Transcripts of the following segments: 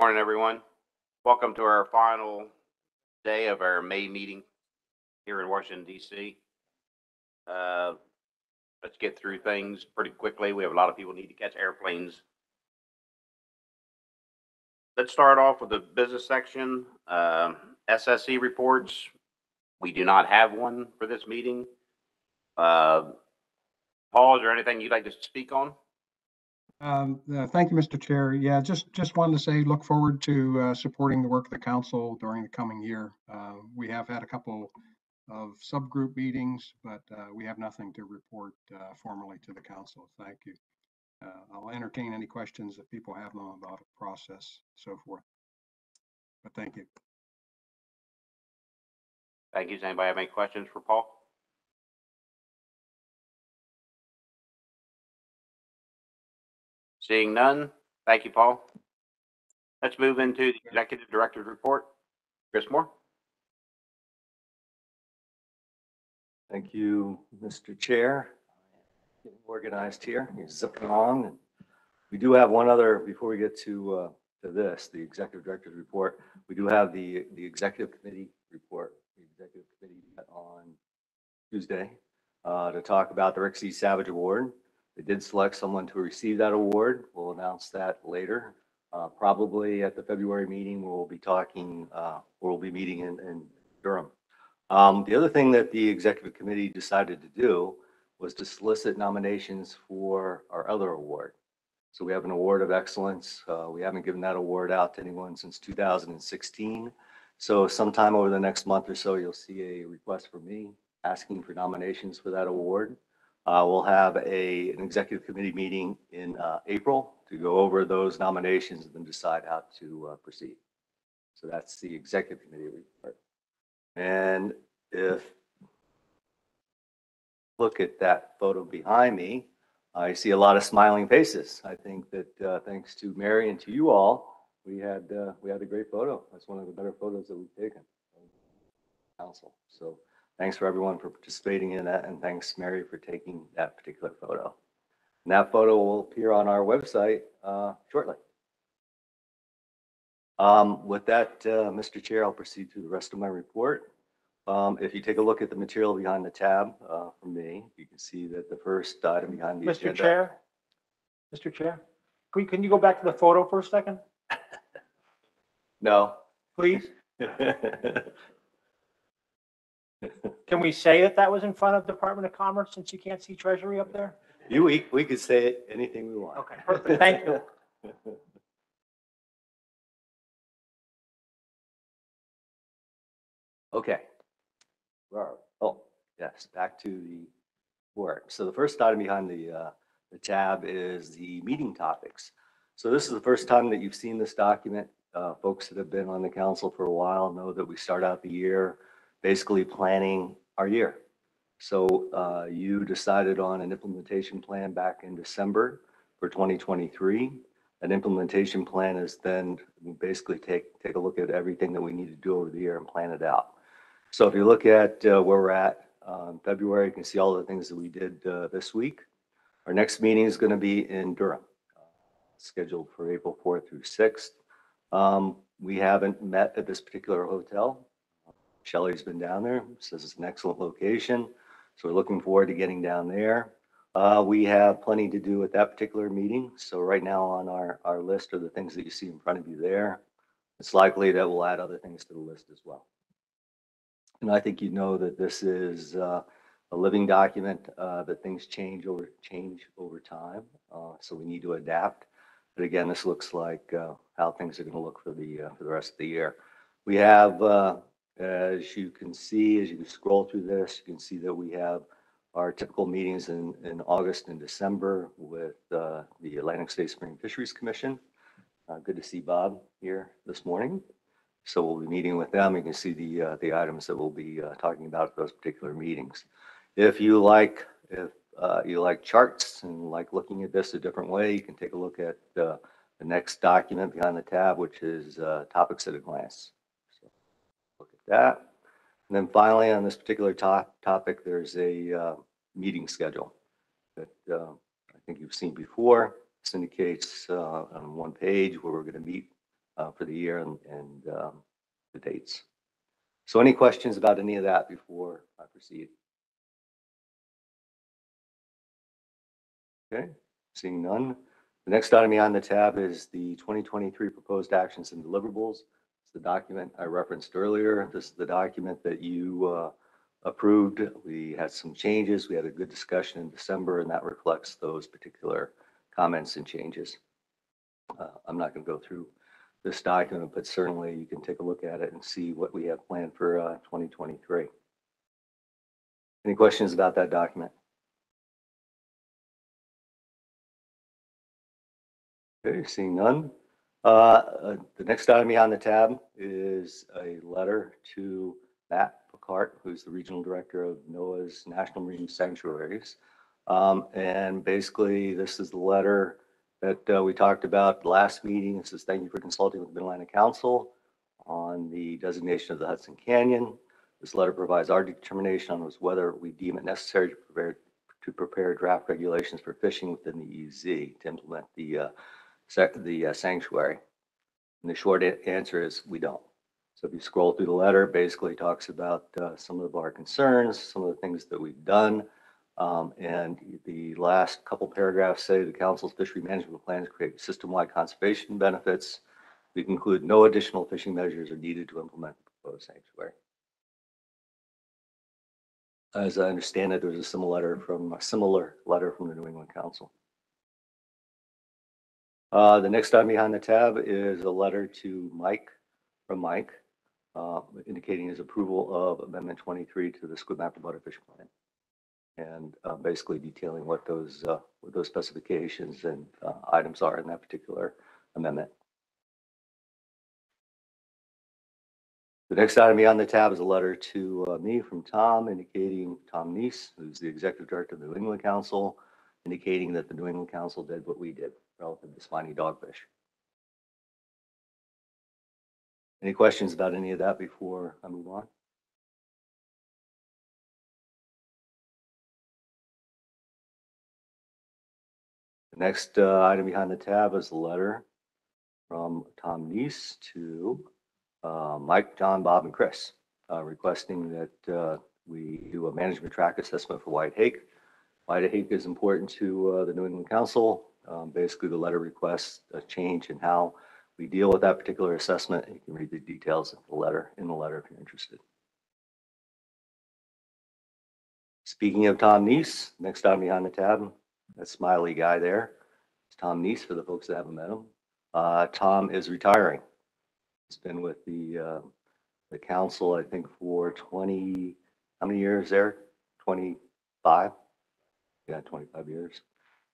morning, everyone. Welcome to our final day of our May meeting here in Washington DC. Uh, Let's get through things pretty quickly. We have a lot of people need to catch airplanes. Let's start off with the business section. Um, SSC reports. We do not have one for this meeting. Uh, Paul, is there anything you'd like to speak on? Um, uh, Thank you, Mr. Chair. Yeah, just, just wanted to say, look forward to uh, supporting the work of the council during the coming year. Uh, We have had a couple of subgroup meetings, but uh, we have nothing to report uh, formally to the council. Thank you. Uh, I'll entertain any questions if people have them about the process, so forth. But thank you. Thank you. Does anybody have any questions for Paul? Seeing none, thank you, Paul. Let's move into the executive director's report. Chris Moore? Thank you, Mr. Chair. Getting Organized here, You're zipping along. and We do have one other, before we get to, uh, to this, the executive director's report, we do have the, the executive committee report. The executive committee met on Tuesday uh, to talk about the Rick C. Savage Award. They did select someone to receive that award. We'll announce that later. Uh, Probably at the February meeting, where we'll be talking, uh, we'll be meeting in, in Durham. Um, the other thing that the executive committee decided to do was to solicit nominations for our other award. So we have an award of excellence. Uh, we haven't given that award out to anyone since 2016. So sometime over the next month or so, you'll see a request from me asking for nominations for that award. Uh, we'll have a, an executive committee meeting in, uh, April to go over those nominations and then decide how to, uh, proceed. So that's the executive committee report. And if, look at that photo behind me, I see a lot of smiling faces. I think that uh, thanks to Mary and to you all, we had, uh, we had a great photo. That's one of the better photos that we've taken. Council. So thanks for everyone for participating in that and thanks Mary for taking that particular photo. And that photo will appear on our website uh, shortly. Um, With that, uh, Mr. Chair, I'll proceed to the rest of my report. Um, If you take a look at the material behind the tab uh, from me, you can see that the first item behind the Mr. agenda. Chair? Mr. Chair? Can, can you go back to the photo for a second, No. please? Can we say that that was in front of Department of Commerce since you can't see Treasury up there? You, we, we could say anything we want. Okay, perfect. Thank you. Okay. Where are we? Oh, yes, back to the work. So the first item behind the, uh, the tab is the meeting topics. So this is the first time that you've seen this document. Uh, folks that have been on the council for a while know that we start out the year basically planning our year. So, uh, you decided on an implementation plan back in December for 2023. An implementation plan is then basically take, take a look at everything that we need to do over the year and plan it out. So if you look at uh, where we're at, um, February, you can see all the things that we did uh, this week. Our next meeting is going to be in Durham, uh, scheduled for April 4th through 6th. Um, We haven't met at this particular hotel. Shelley's been down there, says it's an excellent location. So we're looking forward to getting down there. Uh, We have plenty to do at that particular meeting. So right now on our, our list are the things that you see in front of you there. It's likely that we'll add other things to the list as well. And I think you know that this is uh, a living document, uh, that things change over, change over time. Uh, So we need to adapt. But again, this looks like uh, how things are going to look for the, uh, for the rest of the year. We have, as you can see, as you scroll through this, you can see that we have our typical meetings in, in August and December with uh, the Atlantic States Marine Fisheries Commission. Uh, Good to see Bob here this morning. So we'll be meeting with them. You can see the, uh, the items that we'll be uh, talking about at those particular meetings. If you like, if uh, you like charts and like looking at this a different way, you can take a look at uh, the next document behind the tab, which is uh, topics at a glance. That. And then finally, on this particular top, topic, there's a uh, meeting schedule that uh, I think you've seen before. This indicates uh, on one page where we're going to meet uh, for the year and, and um, the dates. So any questions about any of that before I proceed? Okay, seeing none. The next item on the tab is the 2023 proposed actions and deliverables. It's the document I referenced earlier. This is the document that you uh, approved. We had some changes. We had a good discussion in December, and that reflects those particular comments and changes. Uh, I'm not going to go through this document, but certainly you can take a look at it and see what we have planned for uh, 2023. Any questions about that document? Okay, seeing none. Uh, uh, The next item behind the tab is a letter to Matt Picard, who's the Regional Director of NOAA's National Marine Sanctuaries. Um, And basically, this is the letter that uh, we talked about last meeting. It says, thank you for consulting with Mid-Atlantic Council on the designation of the Hudson Canyon. This letter provides our determination on whether we deem it necessary to prepare, to prepare draft regulations for fishing within the EEZ to implement the, uh, the uh, sanctuary. And the short answer is we don't. So if you scroll through the letter, basically talks about uh, some of our concerns, some of the things that we've done. Um, And the last couple paragraphs say the council's fishery management plans create system-wide conservation benefits. We conclude no additional fishing measures are needed to implement the proposed sanctuary. As I understand it, there's a similar letter from, a similar letter from the New England Council. Uh, The next item behind the tab is a letter to Mike, from Mike, uh, indicating his approval of Amendment 23 to the Squid Butterfish Plan. And uh, basically detailing what those, uh, what those specifications and uh, items are in that particular amendment. The next item beyond the tab is a letter to uh, me from Tom indicating, Tom Nies, who's the Executive Director of the New England Council, indicating that the New England Council did what we did relative to spiny dogfish. Any questions about any of that before I move on? The next uh, item behind the tab is a letter from Tom Nies to uh, Mike, John, Bob, and Chris, uh, requesting that uh, we do a management track assessment for White Hake. White Hake is important to uh, the New England Council. Um, Basically, the letter requests a change in how we deal with that particular assessment. You can read the details of the letter, in the letter if you're interested. Speaking of Tom Nies, next time behind the tab, that smiley guy there, it's Tom Nies for the folks that haven't met him. Uh, Tom is retiring. He's been with the, uh, the council, I think, for 20, how many years there? 25? Yeah, 25 years.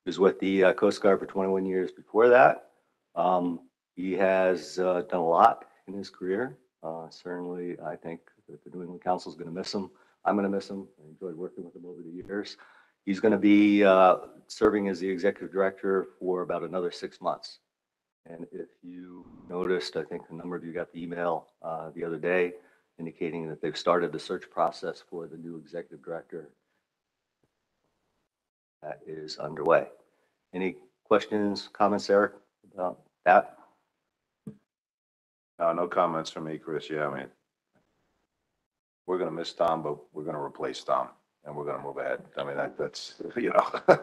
Was with the uh, Coast Guard for 21 years before that. Um, He has uh, done a lot in his career. Uh, Certainly, I think that the New England Council is going to miss him. I'm going to miss him. I enjoyed working with him over the years. He's going to be uh, serving as the executive director for about another six months. And if you noticed, I think a number of you got the email uh, the other day indicating that they've started the search process for the new executive director. That is underway. Any questions, comments, Eric, about that? Uh, no comments from me, Chris. Yeah, I mean, we're gonna miss Tom, but we're gonna replace Tom and we're gonna move ahead. I mean, that, that's, you know.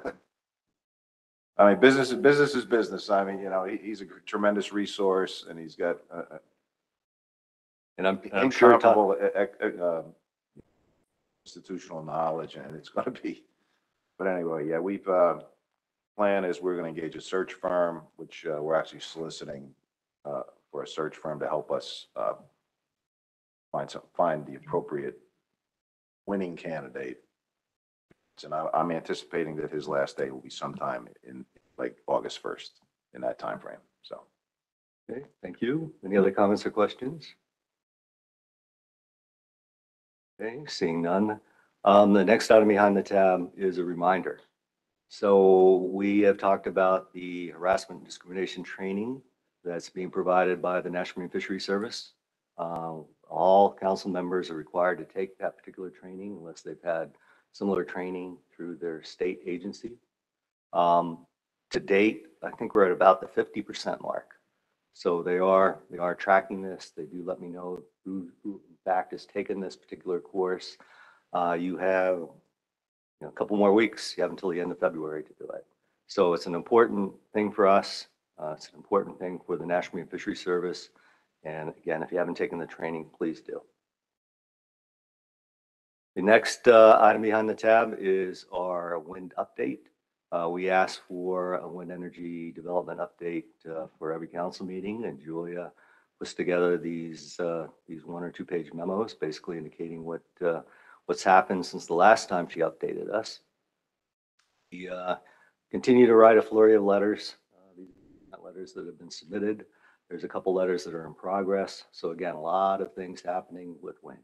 I mean, business, is business is business. I mean, you know, he, he's a tremendous resource and he's got, uh, uh, And I'm, I'm sure Tom, incomparable, uh, uh, um, institutional knowledge and it's gonna be, but anyway, yeah, we've, uh, plan is we're gonna engage a search firm, which, uh, we're actually soliciting, uh, for a search firm to help us, uh, find some, find the appropriate winning candidate. And I, I'm anticipating that his last day will be sometime in like August first, in that timeframe, so. okay, thank you. Any other comments or questions? Okay, seeing none. Um, the next item behind the tab is a reminder. So we have talked about the harassment and discrimination training that's being provided by the National Marine Fisheries Service. Uh, all council members are required to take that particular training unless they've had similar training through their state agency. Um, to date, I think we're at about the fifty percent mark. So they are, they are tracking this. They do let me know who, who in fact has taken this particular course. Uh, you have, you know, a couple more weeks. You have until the end of February to do it. So it's an important thing for us. Uh, it's an important thing for the National Marine Fisheries Service. And again, if you haven't taken the training, please do. The next uh, item behind the tab is our wind update. Uh, We asked for a wind energy development update uh, for every council meeting, and Julia puts together these, uh, these one or two page memos, basically indicating what, uh, what's happened since the last time she updated us. We uh, continue to write a flurry of letters, uh, these are letters that have been submitted. There's a couple letters that are in progress. So again, a lot of things happening with wind.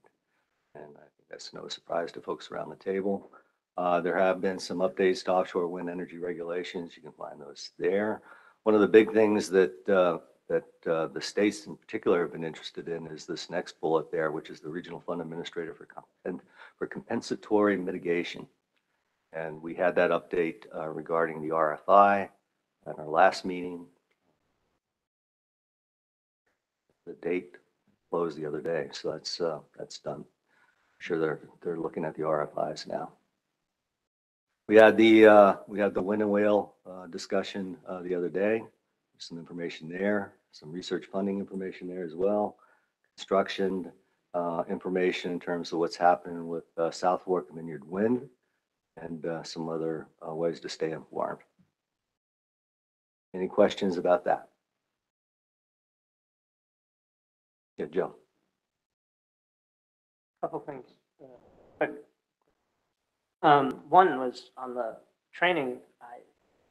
And I think that's no surprise to folks around the table. Uh, There have been some updates to offshore wind energy regulations. You can find those there. One of the big things that, uh, that uh, the states in particular have been interested in is this next bullet there, which is the Regional Fund Administrator for compen- for compensatory mitigation. And we had that update uh, regarding the RFI at our last meeting. The date closed the other day, so that's, uh, that's done. Sure, they're, they're looking at the RFIs now. We had the, uh, we had the wind and whale, uh, discussion, uh, the other day. Some information there, some research funding information there as well. Construction, uh, information in terms of what's happening with, uh, South Fork Vineyard Wind and, uh, some other, uh, ways to stay informed. Any questions about that? Yeah, Joe. Couple things. uh. Um, one was on the training, I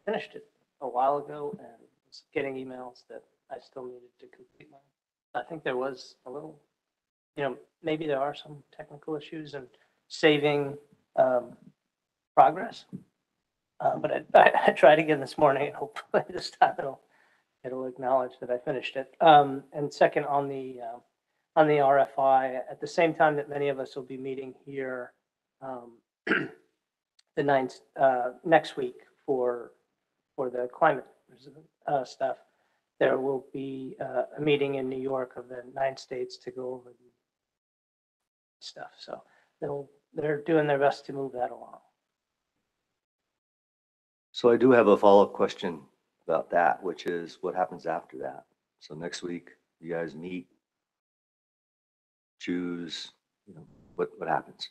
finished it a while ago and getting emails that I still needed to complete. I think there was a little, you know, maybe there are some technical issues and saving, um, progress. Uh, but I, I, I tried again this morning and hopefully this time it'll, it'll acknowledge that I finished it. Um, and second, on the, uh, on the RFI at the same time that many of us will be meeting here um, the ninth, uh, next week for, for the climate uh, stuff. There will be uh, a meeting in New York of the nine states to go over the stuff. So they'll, they're doing their best to move that along. So I do have a follow-up question about that, which is what happens after that? So next week, you guys meet, choose, you know, what, what happens?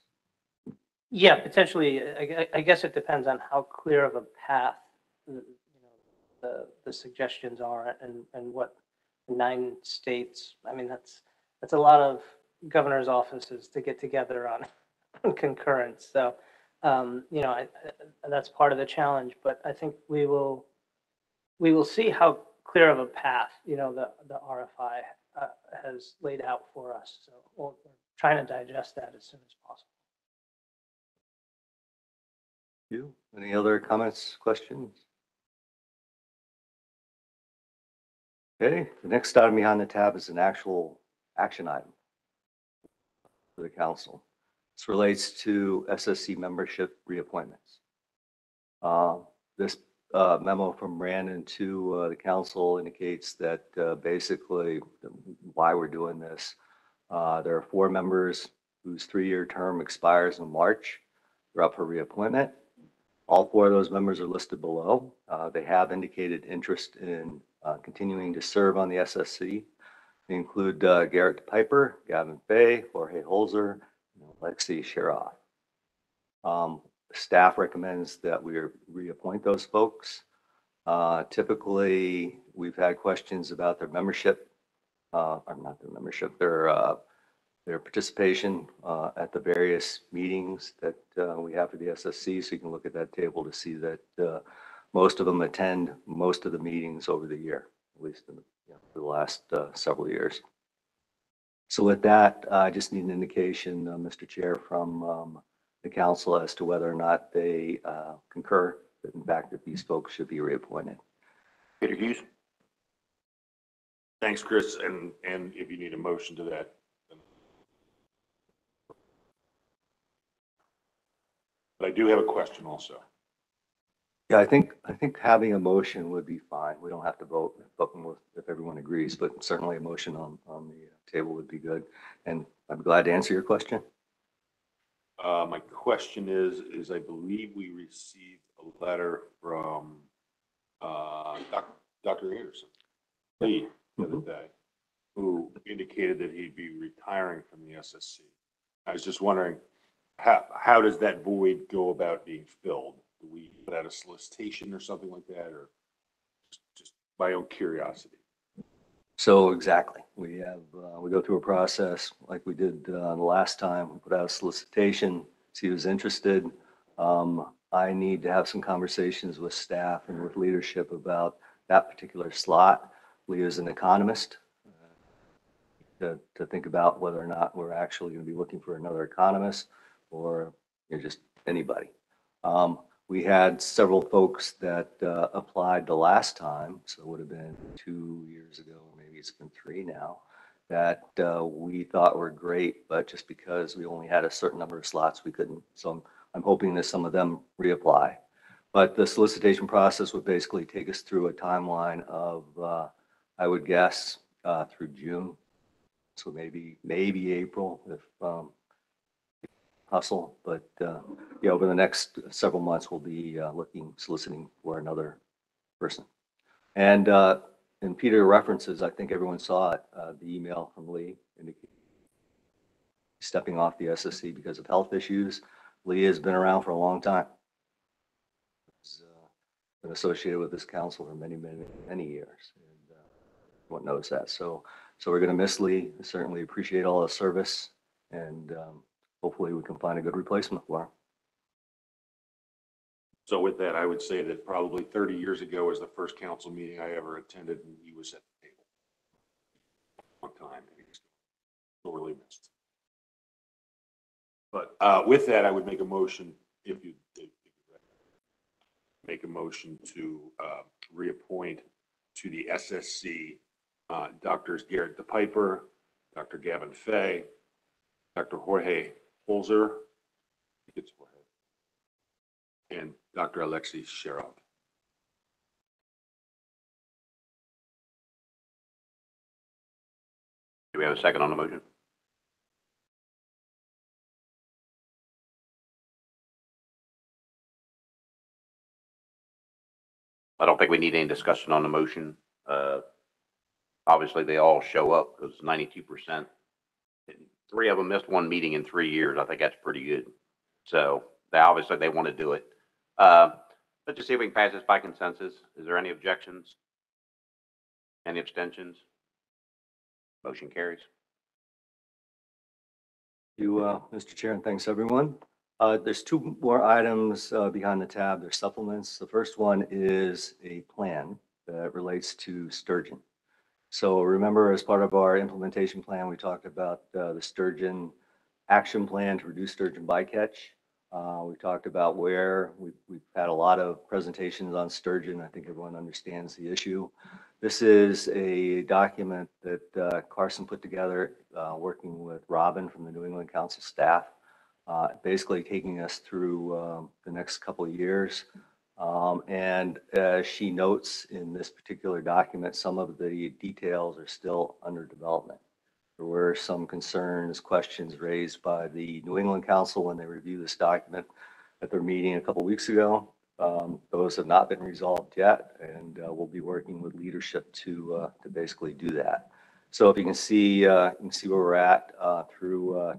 Yeah, potentially, I, I- I guess it depends on how clear of a path, the, the suggestions are and, and what nine states, I mean, that's, that's a lot of governor's offices to get together on on concurrence. So, um, you know, I, I- that's part of the challenge, but I think we will, we will see how clear of a path, you know, the, the RFI uh, has laid out for us. So we're we're trying to digest that as soon as possible. You, any other comments, questions? Okay, the next item behind the tab is an actual action item for the council. This relates to SSC membership reappointments. Uh, This uh, memo from Brandon to uh, the council indicates that uh, basically why we're doing this. Uh, There are four members whose three-year term expires in March. They're up for reappointment. All four of those members are listed below. Uh, They have indicated interest in uh, continuing to serve on the SSC. They include uh, Geret Piper, Gavin Fay, Jorge Holzer, and Lexi Sharov. Um, Staff recommends that we reappoint those folks. Uh, Typically, we've had questions about their membership, uh, or not their membership, their uh, their participation uh, at the various meetings that uh, we have for the SSC. So you can look at that table to see that uh, most of them attend most of the meetings over the year, at least in the, you know, for the last uh, several years. So with that, I just need an indication, uh, Mr. Chair, from um, the council as to whether or not they uh, concur that in fact that these folks should be reappointed. Peter Hughes? Thanks, Chris, and, and if you need a motion to that. But I do have a question also. Yeah, I think, I think having a motion would be fine. We don't have to vote, but if everyone agrees, but certainly a motion on, on the table would be good. And I'm glad to answer your question. Uh, my question is, is I believe we received a letter from, uh, Doc- Dr. Anderson, Lee, the other day, who indicated that he'd be retiring from the SSC. I was just wondering, how, how does that void go about being filled? Do we put out a solicitation or something like that, or just- my own curiosity? So exactly, we have, uh, we go through a process like we did uh, the last time, We put out a solicitation, see who's interested. Um, I need to have some conversations with staff and with leadership about that particular slot. Lee's an economist. uh, To, to think about whether or not we're actually going to be looking for another economist or you know, just anybody. Um, we had several folks that uh, applied the last time, so it would have been two years ago, or maybe it's been three now, that uh, we thought were great, but just because we only had a certain number of slots, we couldn't. So I'm, I'm hoping that some of them reapply. But the solicitation process would basically take us through a timeline of, uh, I would guess, uh, through June. So maybe, maybe April if um, hustle, but uh, yeah, over the next several months, we'll be uh, looking, soliciting for another person. And, uh, and Peter references, I think everyone saw it, uh, the email from Lee indicating stepping off the SSC because of health issues. Lee has been around for a long time. He's uh, Been associated with this council for many, many, many years. and uh, Everyone knows that. So, so we're going to miss Lee. Certainly appreciate all his service and um, hopefully we can find a good replacement for him. So with that, I would say that probably thirty years ago was the first council meeting I ever attended, and he was at the table. One time, sorely missed. But uh, with that, I would make a motion, if you, if you make a motion to uh, reappoint to the SSC, uh, Doctors Geret DePiper, Dr. Gavin Fay, Dr. Jorge Holzer, I think and Dr. Alexei Sharov. Do we have a second on the motion? I don't think we need any discussion on the motion. Uh, obviously, they all show up because ninety-two percent. Three of them missed one meeting in three years. I think that's pretty good. So they obviously they want to do it. Uh, let's just see if we can pass this by consensus. Is there any objections? Any abstentions? Motion carries. You, uh, Mr. Chair, and thanks, everyone. Uh, There's two more items uh, behind the tab. There's supplements. The first one is a plan that relates to sturgeon. So remember, as part of our implementation plan, we talked about uh, the sturgeon action plan to reduce sturgeon bycatch. Uh, We talked about where, we've, we've had a lot of presentations on sturgeon. I think everyone understands the issue. This is a document that uh, Karson put together, uh, working with Robin from the New England Council staff, uh, basically taking us through um, the next couple of years. Um, And as she notes in this particular document, some of the details are still under development. There were some concerns, questions raised by the New England Council when they reviewed this document at their meeting a couple weeks ago. Um, Those have not been resolved yet, and uh, we'll be working with leadership to, uh, to basically do that. So if you can see, uh, you can see where we're at uh, through, uh,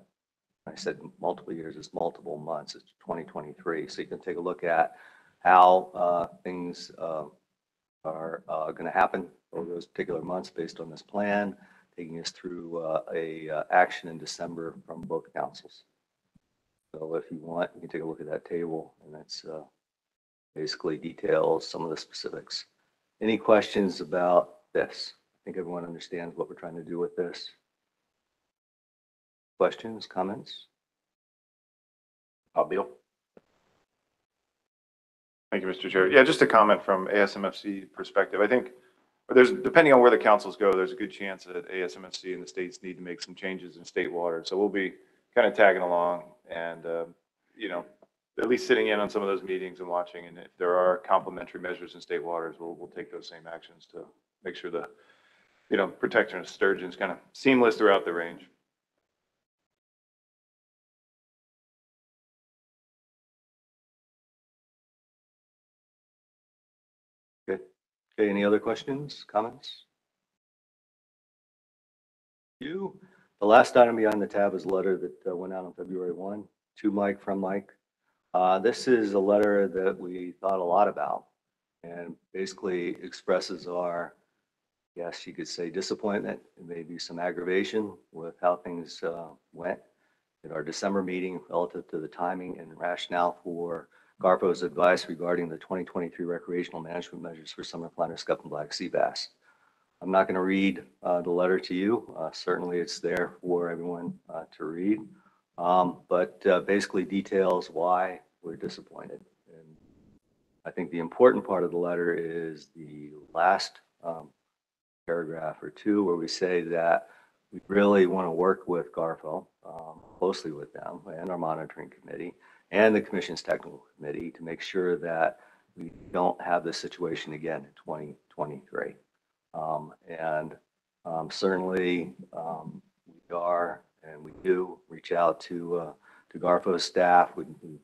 I said multiple years, it's multiple months, it's 2023. So you can take a look at how uh, things uh, are going to happen over those particular months based on this plan, taking us through uh, a uh, action in December from both councils. So if you want, you can take a look at that table, and that's uh, basically details some of the specifics. Any questions about this? I think everyone understands what we're trying to do with this. Questions, comments? Uh, Bill? Thank you, Mr. Chair. Yeah, just a comment from ASMFC perspective. I think there's, depending on where the councils go, there's a good chance that ASMFC and the states need to make some changes in state water. So we'll be kind of tagging along and, uh, you know, at least sitting in on some of those meetings and watching, and if there are complementary measures in state waters, we'll, we'll take those same actions to make sure the, you know, protection of sturgeon's kind of seamless throughout the range. Any other questions, comments? You, the last item behind the tab is a letter that uh, went out on February 1 to Mike from Mike. Uh, This is a letter that we thought a lot about and basically expresses our, yes, you could say disappointment maybe some aggravation with how things uh, went at our December meeting relative to the timing and rationale for Garfo's advice regarding the 2023 recreational management measures for summer flounder, scup, and black sea bass. I'm not going to read uh, the letter to you. Uh, Certainly, it's there for everyone uh, to read. Um, But uh, basically details why we're disappointed. And I think the important part of the letter is the last um, paragraph or two where we say that we really want to work with Garfo, um, closely with them and our monitoring committee and the commission's technical committee to make sure that we don't have this situation again in 2023. Um, And um, certainly, um, we are, and we do reach out to, uh, to Garfo's staff. We we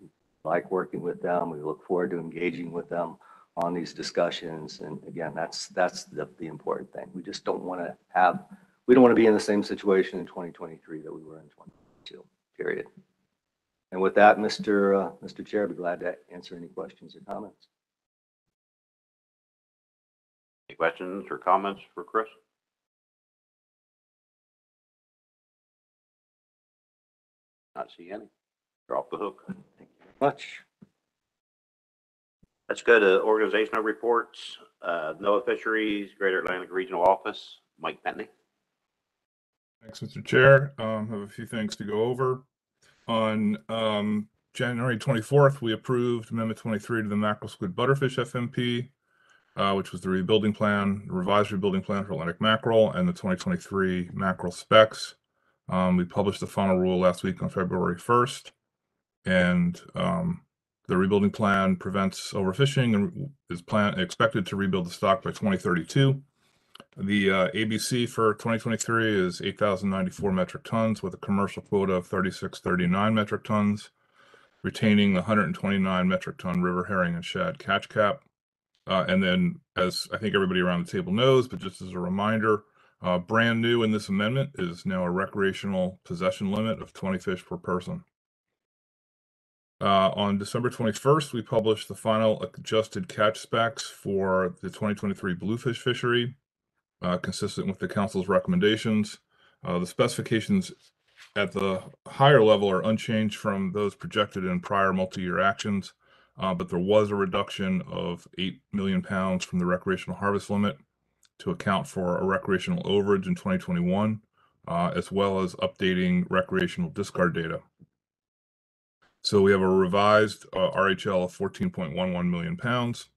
like working with them. We look forward to engaging with them on these discussions. And again, that's, that's the, the important thing. We just don't want to have, we don't want to be in the same situation in 2023 that we were in 2022, period. And with that, Mr. uh, Mr. Chair, I'd be glad to answer any questions or comments. Any questions or comments for Chris? Not see any. You're off the hook. Thank you very much. Let's go to organizational reports. Uh, NOAA Fisheries, Greater Atlantic Regional Office, Mike Pentony. Thanks, Mr. Chair. Um, have a few things to go over. On, um, January twenty-fourth, we approved Amendment twenty-three to the mackerel squid butterfish FMP, uh, which was the rebuilding plan, revised rebuilding plan for Atlantic mackerel and the twenty twenty-three mackerel specs. Um, we published the final rule last week on February first. And, um, the rebuilding plan prevents overfishing and is plan, expected to rebuild the stock by twenty thirty-two. The uh, ABC for 2023 is 8,094 metric tons with a commercial quota of 3,639 metric tons, retaining the 129 metric ton river herring and shad catch cap. Uh, and then, as I think everybody around the table knows, but just as a reminder, uh, brand new in this amendment is now a recreational possession limit of 20 fish per person. Uh, on December 21st, we published the final adjusted catch specs for the 2023 bluefish fishery uh, consistent with the council's recommendations. Uh, the specifications at the higher level are unchanged from those projected in prior multi-year actions. Uh, but there was a reduction of eight million pounds from the recreational harvest limit to account for a recreational overage in 2021, uh, as well as updating recreational discard data. So we have a revised uh, RHL of 14.11 million pounds,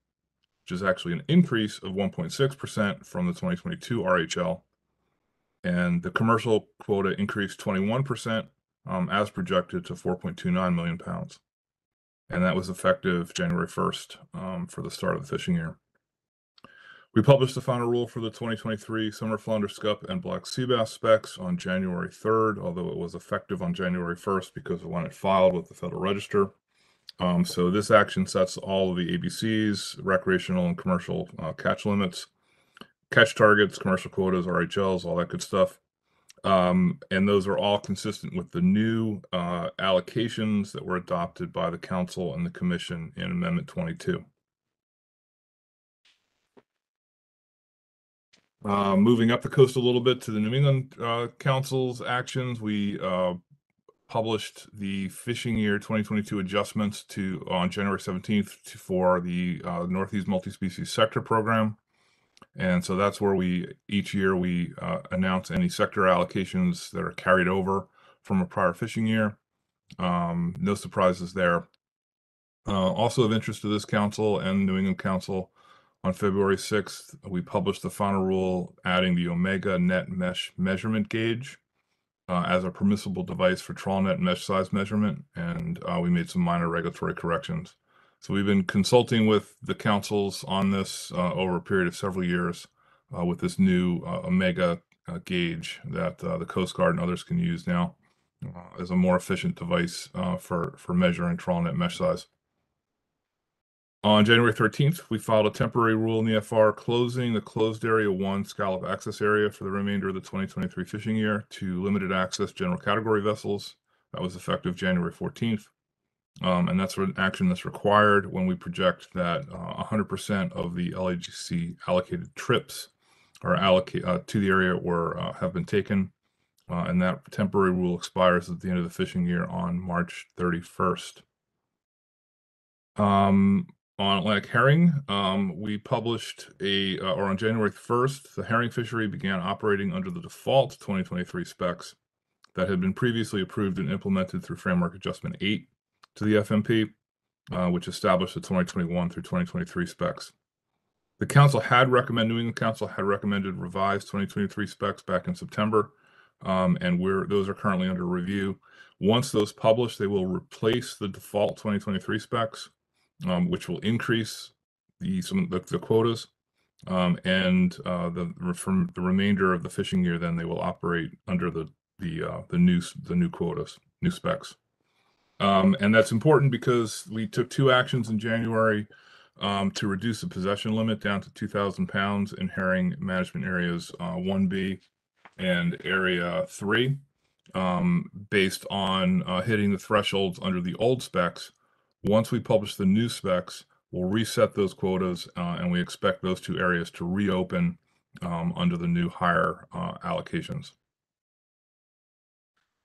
which is actually an increase of 1.6% from the 2022 RHL. And the commercial quota increased 21% um, as projected to 4.29 million pounds. And that was effective January 1st um, for the start of the fishing year. We published the final rule for the 2023 summer flounder scup and black sea bass specs on January 3rd, although it was effective on January 1st because of when it filed with the Federal Register. Um, so this action sets all of the ABCs, recreational and commercial uh, catch limits, catch targets, commercial quotas, RHLs, all that good stuff. Um, and those are all consistent with the new uh, allocations that were adopted by the council and the commission in Amendment 22. Uh, moving up the coast a little bit to the New England uh, Council's actions, we uh, published the fishing year 2022 adjustments to on January 17th to, for the uh, Northeast Multi-Species Sector Program. And so that's where we each year we uh, announce any sector allocations that are carried over from a prior fishing year. Um, no surprises there. Uh, also of interest to this council and New England Council, on February 6th, we published the final rule adding the Omega Net Mesh Measurement Gauge uh, as a permissible device for TrawlNet mesh size measurement, and uh, we made some minor regulatory corrections. So we've been consulting with the councils on this uh, over a period of several years uh, with this new uh, Omega uh, gauge that the Coast Guard and others can use now as a more efficient device for for measuring TrawlNet mesh size. On January 13th, we filed a temporary rule in the FR closing the closed area one scallop access area for the remainder of the 2023 fishing year to limited access general category vessels. That was effective January 14th. Um, and that's an action that's required when we project that uh, 100% of the LAGC allocated trips are allocate uh, to the area or uh, have been taken. Uh, and that temporary rule expires at the end of the fishing year on March 31st. Um, on Atlantic herring, um, we published a, uh, or on January 1st, the herring fishery began operating under the default 2023 specs that had been previously approved and implemented through Framework Adjustment 8 to the FMP, uh, which established the 2021 through 2023 specs. The council had recommended, New England Council had recommended revised 2023 specs back in September, um, and we're, those are currently under review. Once those published, they will replace the default 2023 specs um, which will increase the some the, the quotas, um, and uh, the from the remainder of the fishing year, then they will operate under the the uh, the new the new quotas, new specs. Um, and that's important because we took two actions in January um, to reduce the possession limit down to 2,000 pounds in herring management areas uh, 1B and area 3, um, based on uh, hitting the thresholds under the old specs once we publish the new specs, we'll reset those quotas, uh, and we expect those two areas to reopen um, under the new higher uh, allocations.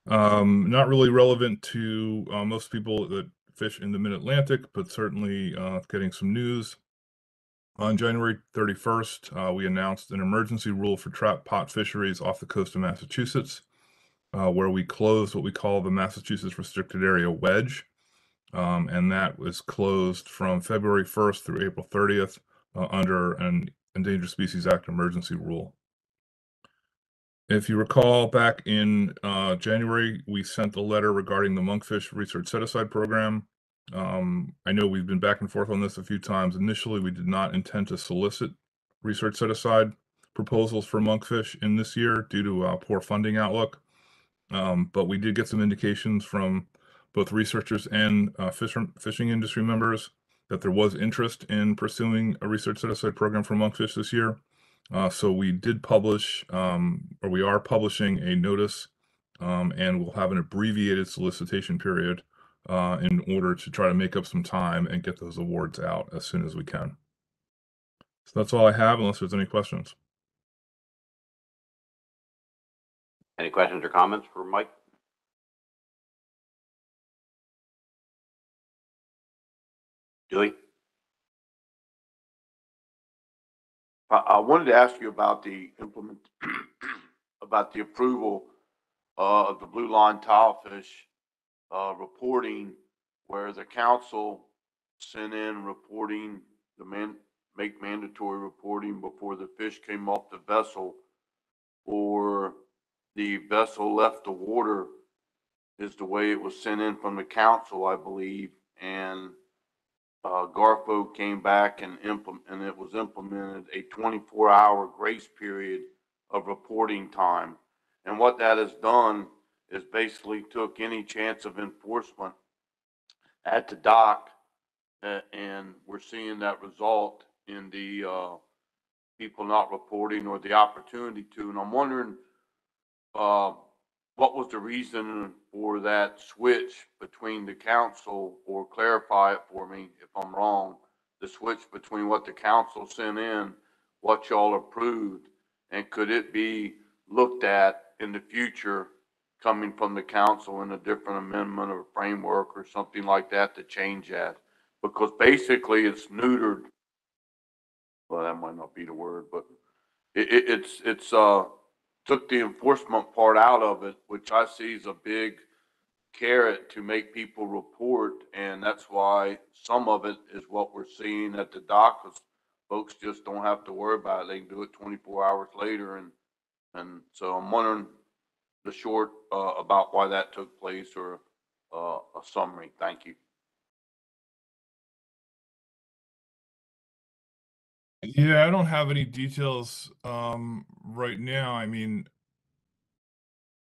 Um, not really relevant to uh, most people that fish in the Mid-Atlantic, but certainly uh, getting some news. On January 31st, uh, we announced an emergency rule for trap pot fisheries off the coast of Massachusetts, uh, where we closed what we call the Massachusetts Restricted Area Wedge. Um, and that was closed from February 1st through April 30th uh, under an Endangered Species Act emergency rule. If you recall, back in uh, January, we sent a letter regarding the monkfish research set aside program. Um, I know we've been back and forth on this a few times. Initially, we did not intend to solicit research set aside proposals for monkfish in this year due to poor funding outlook. Um, but we did get some indications from both researchers and uh, fish, fishing industry members that there was interest in pursuing a research set aside program for monkfish this year. Uh, so we did publish, um, or we are publishing a notice, um, and we'll have an abbreviated solicitation period uh, in order to try to make up some time and get those awards out as soon as we can. So that's all I have, unless there's any questions. Any questions or comments for Mike? Julie? I, I wanted to ask you about the implement, about the approval uh, of the blue line tilefish uh, reporting where the council sent in reporting, the man, make mandatory reporting before the fish came off the vessel or the vessel left the water is the way it was sent in from the council, I believe. And uh, Garfo came back and implement, and it was implemented a twenty-four hour grace period of reporting time. And what that has done is basically took any chance of enforcement at the dock. uh, and we're seeing that result in the, uh, people not reporting or the opportunity to. And I'm wondering, uh, what was the reason for that switch between the council, or clarify it for me if I'm wrong, the switch between what the council sent in, what y'all approved, and could it be looked at in the future coming from the council in a different amendment or framework or something like that to change that? Because basically it's neutered, well, that might not be the word, but it, it, it's, it's, uh, took the enforcement part out of it, which I see is a big carrot to make people report, and that's why some of it is what we're seeing at the dock, 'cause folks just don't have to worry about it. They can do it twenty-four hours later, and, and so I'm wondering the short, uh, about why that took place or, uh, a summary. Thank you. Yeah, I don't have any details um right now. I mean,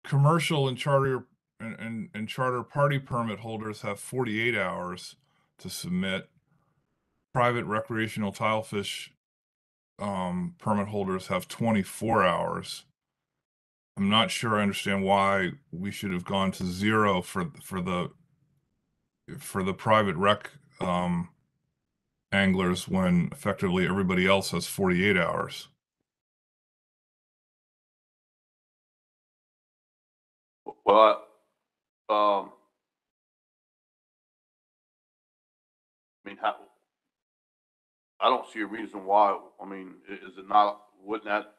commercial and charter and, and, and charter party permit holders have 48 hours to submit. Private recreational tilefish um permit holders have 24 hours. I'm not sure I understand why we should have gone to zero for for the for the private rec um anglers when effectively everybody else has 48 hours. Well, um, I mean, how, I don't see a reason why, I mean, is it not, wouldn't that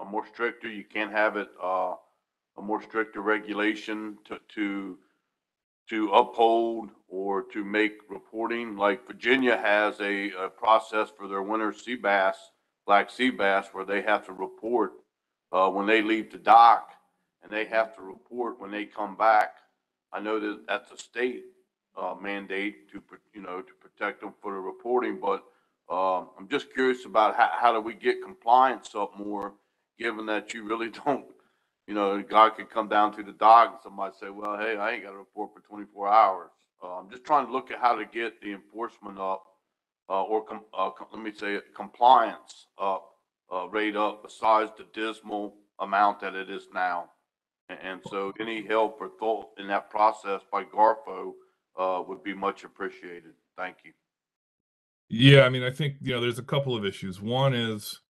a more stricter, you can't have it, uh, a more stricter regulation to, to, to uphold or to make reporting, like Virginia has a, a process for their winter sea bass, black sea bass, where they have to report, uh, when they leave the dock, and they have to report when they come back. I know that that's a state, uh, mandate to, you know, to protect them for the reporting, but, um, I'm just curious about how, how do we get compliance up more, given that you really don't, you know, a guy could come down to the dock and somebody say, well, hey, I ain't got to report for twenty-four hours. Uh, I'm just trying to look at how to get the enforcement up, uh, or com, uh, com- let me say it, compliance up, uh, rate up besides the dismal amount that it is now. A- And so any help or thought in that process by Garfo, uh, would be much appreciated. Thank you. Yeah, I mean, I think, you know, there's a couple of issues. One is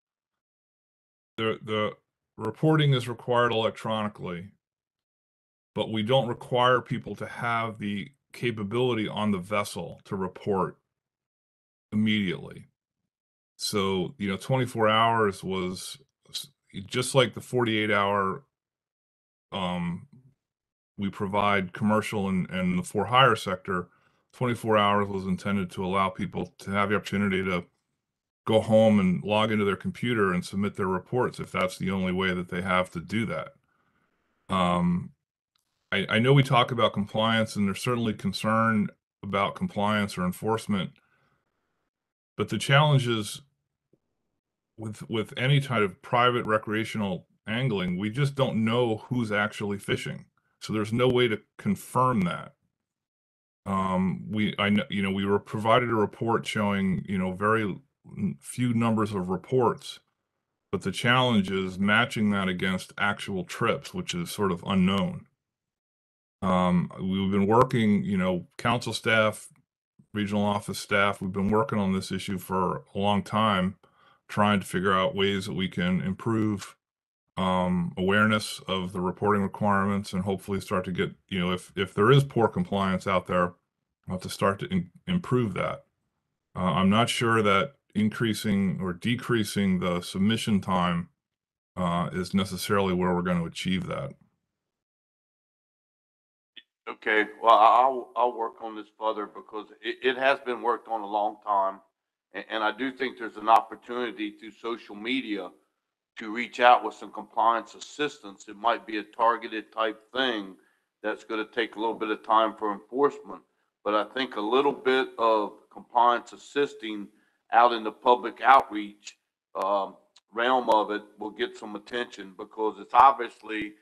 the the reporting is required electronically, but we don't require people to have the capability on the vessel to report immediately. So, you know, 24 hours was just like the 48 hour um we provide commercial and and the for hire sector 24 hours was intended to allow people to have the opportunity to go home and log into their computer and submit their reports if that's the only way that they have to do that. Um, I, I know we talk about compliance and there's certainly concern about compliance or enforcement. But the challenge is with with any type of private recreational angling, we just don't know who's actually fishing. So there's no way to confirm that um we i know you know we were provided a report showing you know very few numbers of reports but the challenge is matching that against actual trips which is sort of unknown um we've been working you know council staff regional office staff we've been working on this issue for a long time trying to figure out ways that we can improve um, awareness of the reporting requirements and hopefully start to get, you know, if, if there is poor compliance out there, we'll have to start to in- improve that. Uh, I'm not sure that increasing or decreasing the submission time uh, is necessarily where we're going to achieve that. Okay, well, I'll, I'll work on this further because it, it has been worked on a long time. And, and I do think there's an opportunity through social media to reach out with some compliance assistance. It might be a targeted type thing that's gonna take a little bit of time for enforcement. But I think a little bit of compliance assisting out in the public outreach, um, realm of it will get some attention because it's obviously,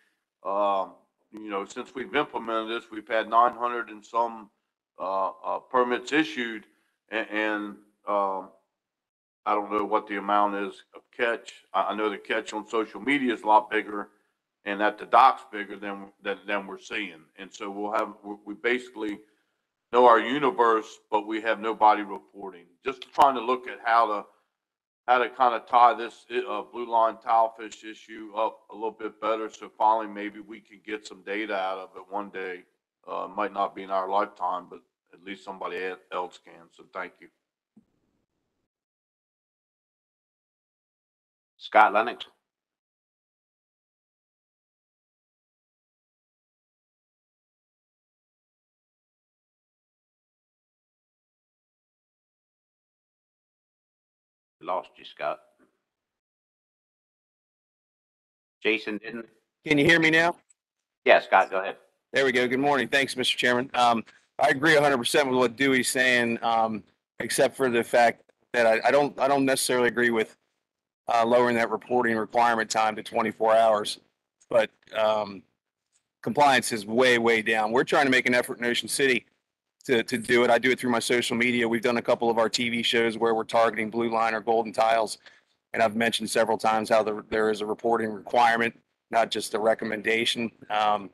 um, you know, since we've implemented this, we've had nine hundred and some, uh, uh, permits issued. And, and, um, I don't know what the amount is of catch. I, I know the catch on social media is a lot bigger and that the dock's bigger than, than, than we're seeing. And so we'll have, we basically know our universe, but we have nobody reporting. Just trying to look at how to, how to kind of tie this, uh, blue line tilefish issue up a little bit better. So finally, maybe we can get some data out of it one day. Uh, might not be in our lifetime, but at least somebody else can. So thank you. Scott Lenox. Lost you, Scott. Jason Didden? Can you hear me now? Yeah, Scott, go ahead. There we go. Good morning. Thanks, Mr. Chairman. Um, I agree hundred percent with what Dewey's saying, um, except for the fact that I, I don't, I don't necessarily agree with uh, lowering that reporting requirement time to twenty-four hours. But, um, compliance is way, way down. We're trying to make an effort in Ocean City to, to do it. I do it through my social media. We've done a couple of our TV shows where we're targeting blue line or golden tiles. And I've mentioned several times how there, there is a reporting requirement, not just a recommendation. Um,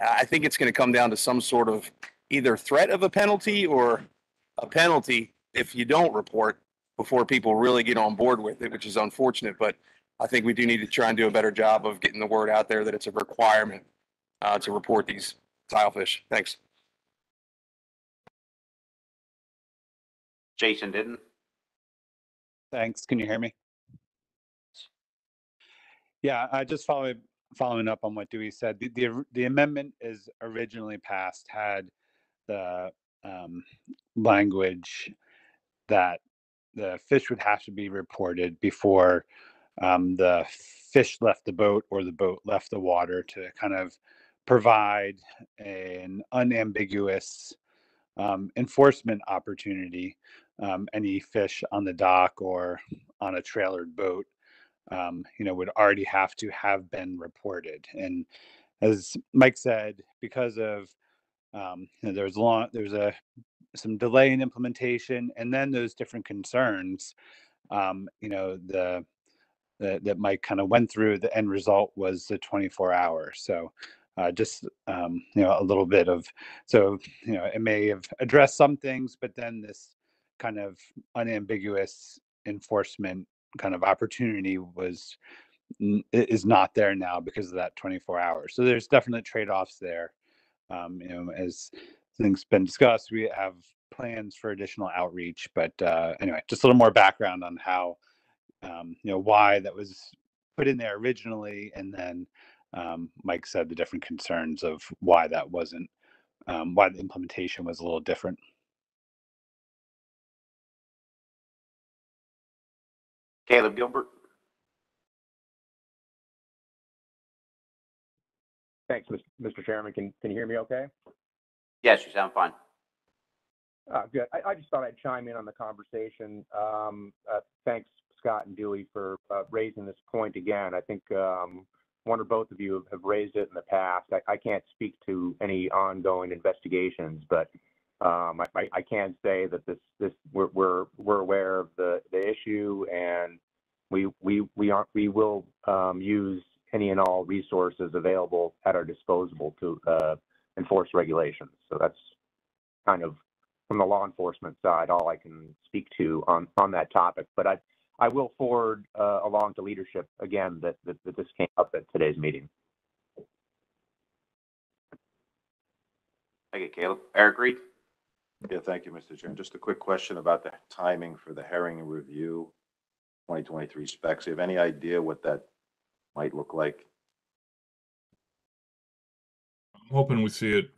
I think it's going to come down to some sort of either threat of a penalty or a penalty if you don't report before people really get on board with it, which is unfortunate. But I think we do need to try and do a better job of getting the word out there that it's a requirement uh, to report these tilefish. Thanks. Jason Didden? Thanks. Can you hear me? Yeah, I just following following up on what Dewey said. The the, the amendment is originally passed had the um, language that the fish would have to be reported before um, the fish left the boat or the boat left the water to kind of provide an unambiguous um, enforcement opportunity. Um, any fish on the dock or on a trailered boat, um, you know, would already have to have been reported. And as Mike said, because of um, you know, there was long, there was a some delay in implementation, and then those different concerns. Um, you know, the that, that Mike kind of went through. The end result was the 24 hours. So uh, just um, you know a little bit of so you know it may have addressed some things, but then this kind of unambiguous enforcement kind of opportunity was is not there now because of that 24 hours. So there's definite trade-offs there. Um, you know, as things been discussed, we have plans for additional outreach. But uh, anyway, just a little more background on how um, you know why that was put in there originally, and then um, Mike said the different concerns of why that wasn't um, why the implementation was a little different. Caleb Gilbert? Thanks, Mr. Chairman. Can, can you hear me okay? Yes, you sound fine. Uh, good. I, I just thought I'd chime in on the conversation. Um, uh, thanks, Scott and Dewey, for uh, raising this point again. I think um, one or both of you have, raised it in the past. I can't speak to any ongoing investigations, but um, I, I, can say that this, this we're, we're, we're aware of the, the issue, and we, we, we aren't we will um, use any and all resources available at our disposal to uh, enforce regulations. So that's kind of from the law enforcement side, all I can speak to on, on that topic. But I, I will forward uh, along to leadership again that, that, that this came up at today's meeting. You, Caleb. Eric Reid? Yeah, thank you, Mr. Chairman. Just a quick question about the timing for the herring review, 2023 specs. Do you have any idea what that might look like? I'm hoping we see it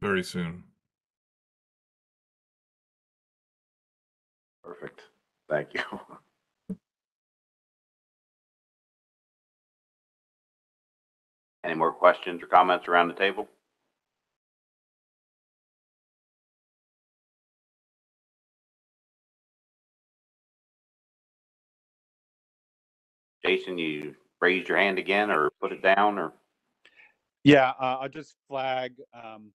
very soon. Perfect. Thank you. Any more questions or comments around the table? Jason, you raised your hand again or put it down or? Yeah, uh, I'll just flag um,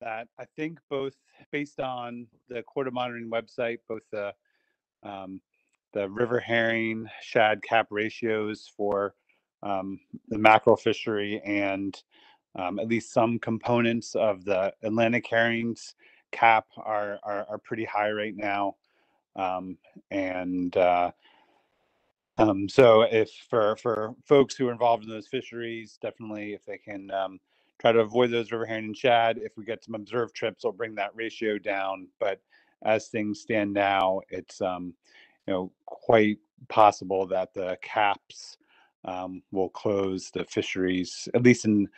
that I think both based on the of Monitoring website, both the um, the river herring shad cap ratios for um, the mackerel fishery and um, at least some components of the Atlantic herrings cap are are, are pretty high right now, um, and uh, um, so if for, for folks who are involved in those fisheries, definitely if they can, um, try to avoid those river herring and shad, if we get some observed trips, it'll bring that ratio down. But as things stand now, it's, um, you know, quite possible that the caps, um, will close the fisheries, at least in,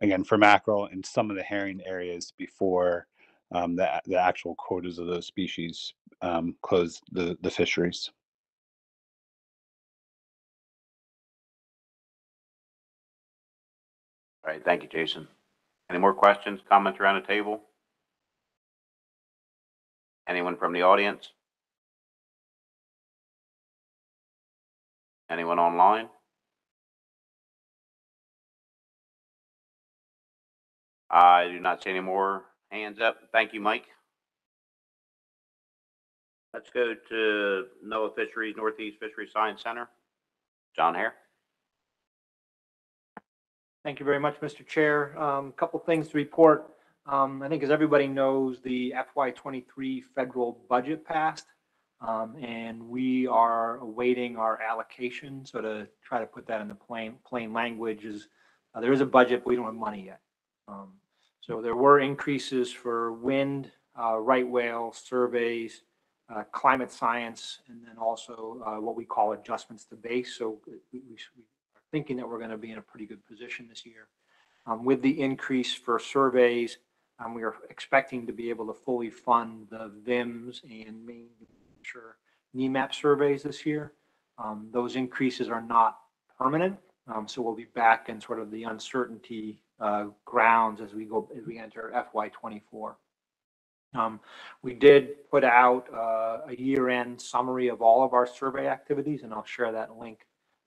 again, for mackerel and some of the herring areas before, um, the, the actual quotas of those species, um, close the, the fisheries. All right, thank you, Jason. Any more questions, comments around the table? Anyone from the audience? Anyone online? I do not see any more hands up. Thank you, Mike. Let's go to NOAA Fisheries, Northeast Fisheries Science Center. John Hare. Thank you very much, Mr. Chair. Um, couple things to report. Um, I think as everybody knows, the FY twenty-three federal budget passed. Um, and we are awaiting our allocation. So to try to put that in the plain, plain language is, uh, there is a budget, but we don't have money yet. Um, so there were increases for wind, uh, right whale surveys, uh, climate science, and then also, uh, what we call adjustments to base. So we, we, thinking that we're going to be in a pretty good position this year. Um, with the increase for surveys, um, we are expecting to be able to fully fund the VIMS and main sure NEAMAP surveys this year. Um, those increases are not permanent, um, so we'll be back in sort of the uncertainty uh, grounds as we go as we enter FY twenty-four. Um, we did put out uh, a year-end summary of all of our survey activities, and I'll share that link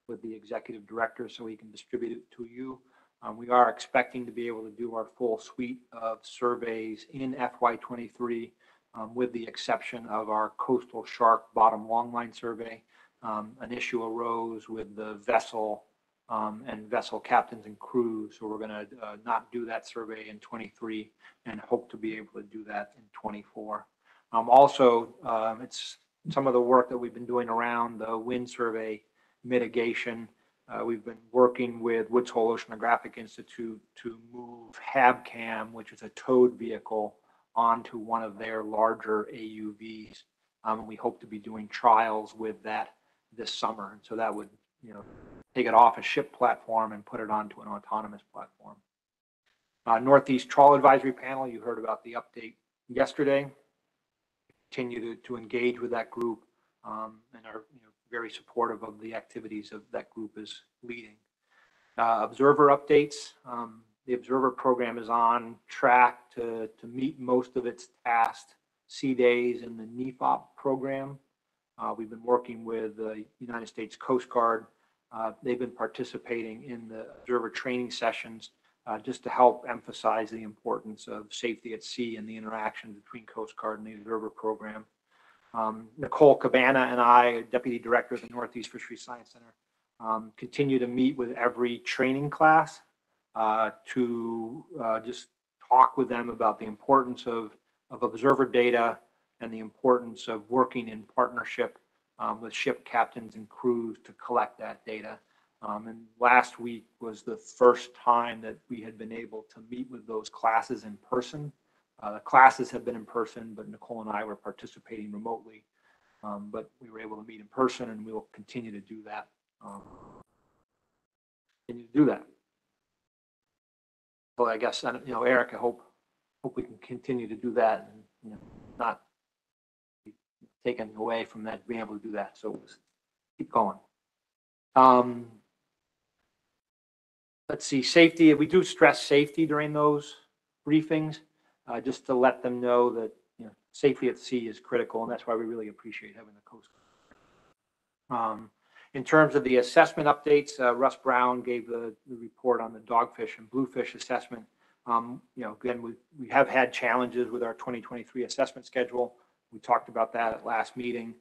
with the executive director so he can distribute it to you. Um, we are expecting to be able to do our full suite of surveys in FY twenty-three um, with the exception of our coastal shark bottom long line survey. Um, an issue arose with the vessel um, and vessel captains and crews, so we're going to uh, not do that survey in 23 and hope to be able to do that in 24. Um, also, um, it's some of the work that we've been doing around the wind survey mitigation. Uh, we've been working with Woods Hole Oceanographic Institute to move HabCam, which is a towed vehicle, onto one of their larger AUVs. Um, and we hope to be doing trials with that this summer. And so that would, you know, take it off a ship platform and put it onto an autonomous platform. Uh, Northeast Trawl Advisory Panel, you heard about the update yesterday. Continue to, to engage with that group um, and are you know, very supportive of the activities of that group is leading. Uh, observer updates. Um, the Observer program is on track to, to meet most of its past sea days in the NEFOP program. Uh, we've been working with the United States Coast Guard. Uh, they've been participating in the observer training sessions uh, just to help emphasize the importance of safety at sea and the interaction between Coast Guard and the observer program. Um, Nicole Cabana and I, Deputy Director of the Northeast Fisheries Science Center, um, continue to meet with every training class uh, to uh, just talk with them about the importance of, of observer data and the importance of working in partnership um, with ship captains and crews to collect that data. Um, and last week was the first time that we had been able to meet with those classes in person. Uh, the classes have been in person, but Nicole and I were participating remotely. Um, but we were able to meet in person and we will continue to do that. Um, continue to do that. Well, I guess, I you know, Eric, I hope, hope we can continue to do that and, you know, not be taken away from that, being able to do that. So keep going. Um, let's see, safety, we do stress safety during those briefings, uh, just to let them know that, you know, safety at sea is critical, and that's why we really appreciate having the Coast Guard. Um, in terms of the assessment updates, uh, Russ Brown gave the, the report on the dogfish and bluefish assessment. Um, you know, again, we, we have had challenges with our 2023 assessment schedule. We talked about that at last meeting.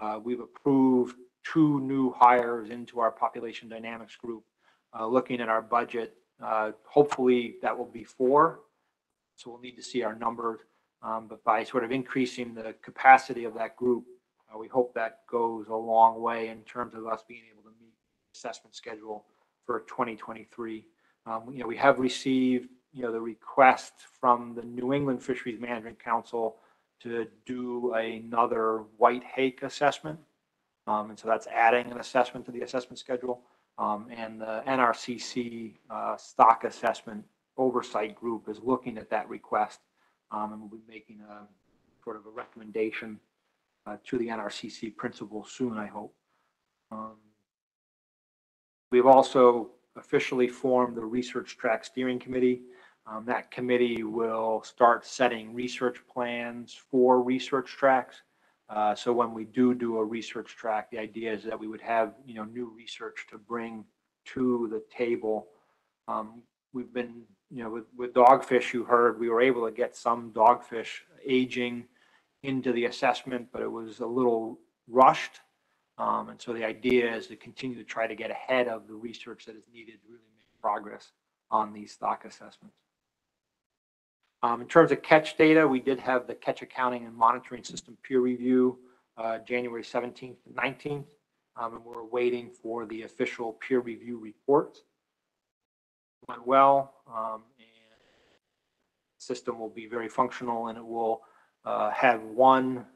Uh, we've approved two new hires into our population dynamics group. Uh, looking at our budget, uh, hopefully that will be four. So we'll need to see our numbers. Um, but by sort of increasing the capacity of that group, uh, we hope that goes a long way in terms of us being able to meet the assessment schedule for 2023. Um, you know, we have received, you know, the request from the New England Fisheries Management Council to do another white hake assessment. Um, and so that's adding an assessment to the assessment schedule. Um, and the NRCC uh, stock assessment oversight group is looking at that request. Um, and we'll be making a sort of a recommendation uh, to the NRCC principal soon, I hope. Um, We've also officially formed the Research Track Steering Committee. Um, That committee will start setting research plans for research tracks. Uh, So when we do do a research track, the idea is that we would have, you know, new research to bring to the table. Um, We've been, you know, with, with dogfish, you heard, we were able to get some dogfish aging into the assessment, but it was a little rushed. Um, and so the idea is to continue to try to get ahead of the research that is needed to really make progress on these stock assessments. Um, in terms of catch data, we did have the catch accounting and monitoring system peer review, uh, January 17th and 19th. Um, and we're waiting for the official peer review reports. Went well, um, and system will be very functional and it will, uh, have one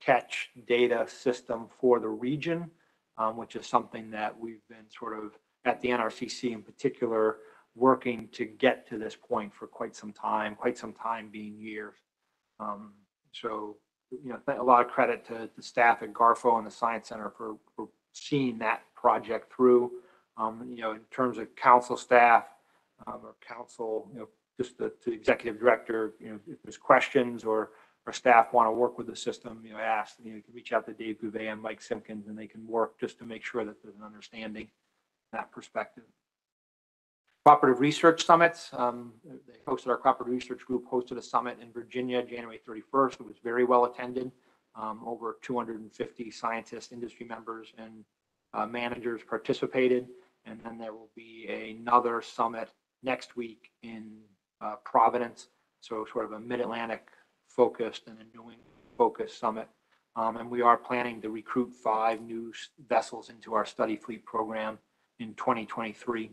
catch data system for the region, um, which is something that we've been sort of at the NRCC in particular, working to get to this point for quite some time, quite some time being years. Um, so, you know, a lot of credit to the staff at Garfo and the Science Center for, for seeing that project through. Um, you know, in terms of council staff, um, or council, you know, just the, the executive director, you know, if there's questions or our staff want to work with the system, you know, ask, you know, you can reach out to Dave Gouveia and Mike Simpkins, and they can work just to make sure that there's an understanding in that perspective. Cooperative Research Summits, um, they hosted, our Cooperative Research Group hosted a summit in Virginia, January 31st. It was very well attended. Um, over 250 scientists, industry members, and uh, managers participated. And then there will be another summit next week in uh, Providence. So sort of a mid-Atlantic focused and a New England focused summit. Um, and we are planning to recruit five new vessels into our study fleet program in 2023.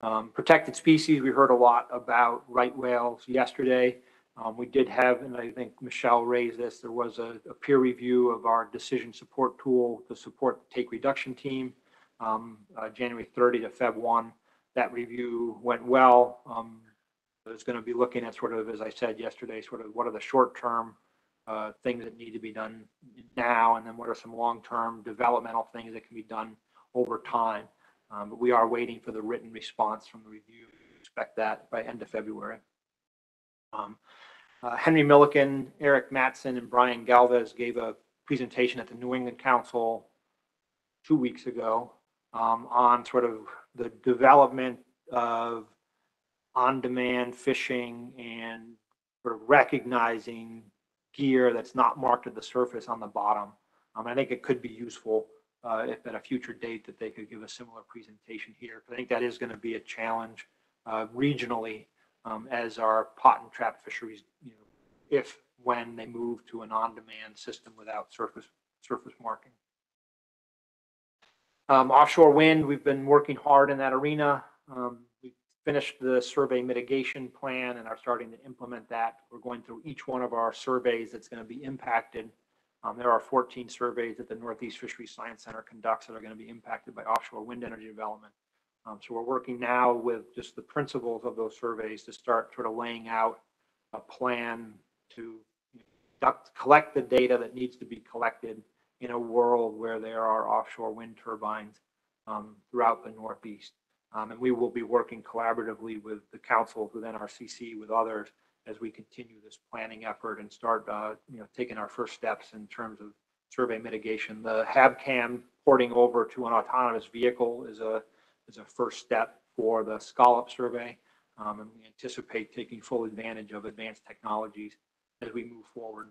Um, protected species, we heard a lot about right whales yesterday. Um, we did have, and I think Michelle raised this, there was a, a peer review of our decision support tool to support the take reduction team, um, uh, January 30 to Feb 1. That review went well. Um, it's going to be looking at sort of, as I said yesterday, sort of what are the short-term uh, things that need to be done now, and then what are some long-term developmental things that can be done over time. Um, But we are waiting for the written response from the review. Expect that by end of February. Um, uh, Henry Milliken, Eric Matzen, and Brian Galvez gave a presentation at the New England Council two weeks ago um, on sort of the development of on-demand fishing and sort of recognizing gear that's not marked at the surface on the bottom. Um, I think it could be useful uh, if at a future date that they could give a similar presentation here. I think that is going to be a challenge uh, regionally um, as our pot and trap fisheries, you know, if, when they move to an on-demand system without surface, surface marking. Um, offshore wind, we've been working hard in that arena. Um, we finished the survey mitigation plan and are starting to implement that. We're going through each one of our surveys that's going to be impacted. Um, there are 14 surveys that the Northeast Fisheries Science Center conducts that are going to be impacted by offshore wind energy development. Um, so we're working now with just the principles of those surveys to start sort of laying out a plan to duct- collect the data that needs to be collected in a world where there are offshore wind turbines um, throughout the Northeast. Um, and we will be working collaboratively with the council, with NRCC, with others as we continue this planning effort and start, uh, you know, taking our first steps in terms of survey mitigation. The HabCam porting over to an autonomous vehicle is a, is a first step for the Scallop survey. Um, and we anticipate taking full advantage of advanced technologies as we move forward.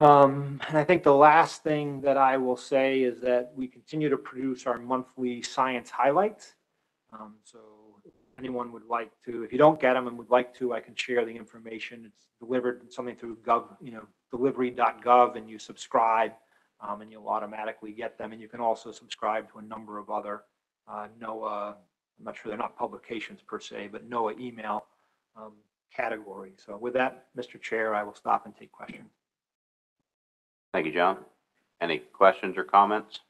Um, and I think the last thing that I will say is that we continue to produce our monthly science highlights. Um, so anyone would like to, if you don't get them and would like to, I can share the information. It's delivered something through gov, you know, delivery.gov and you subscribe um, and you'll automatically get them. And you can also subscribe to a number of other uh, NOAA, I'm not sure they're not publications per se, but NOAA email um, categories. So with that, Mr. Chair, I will stop and take questions. Thank you, John. Any questions or comments?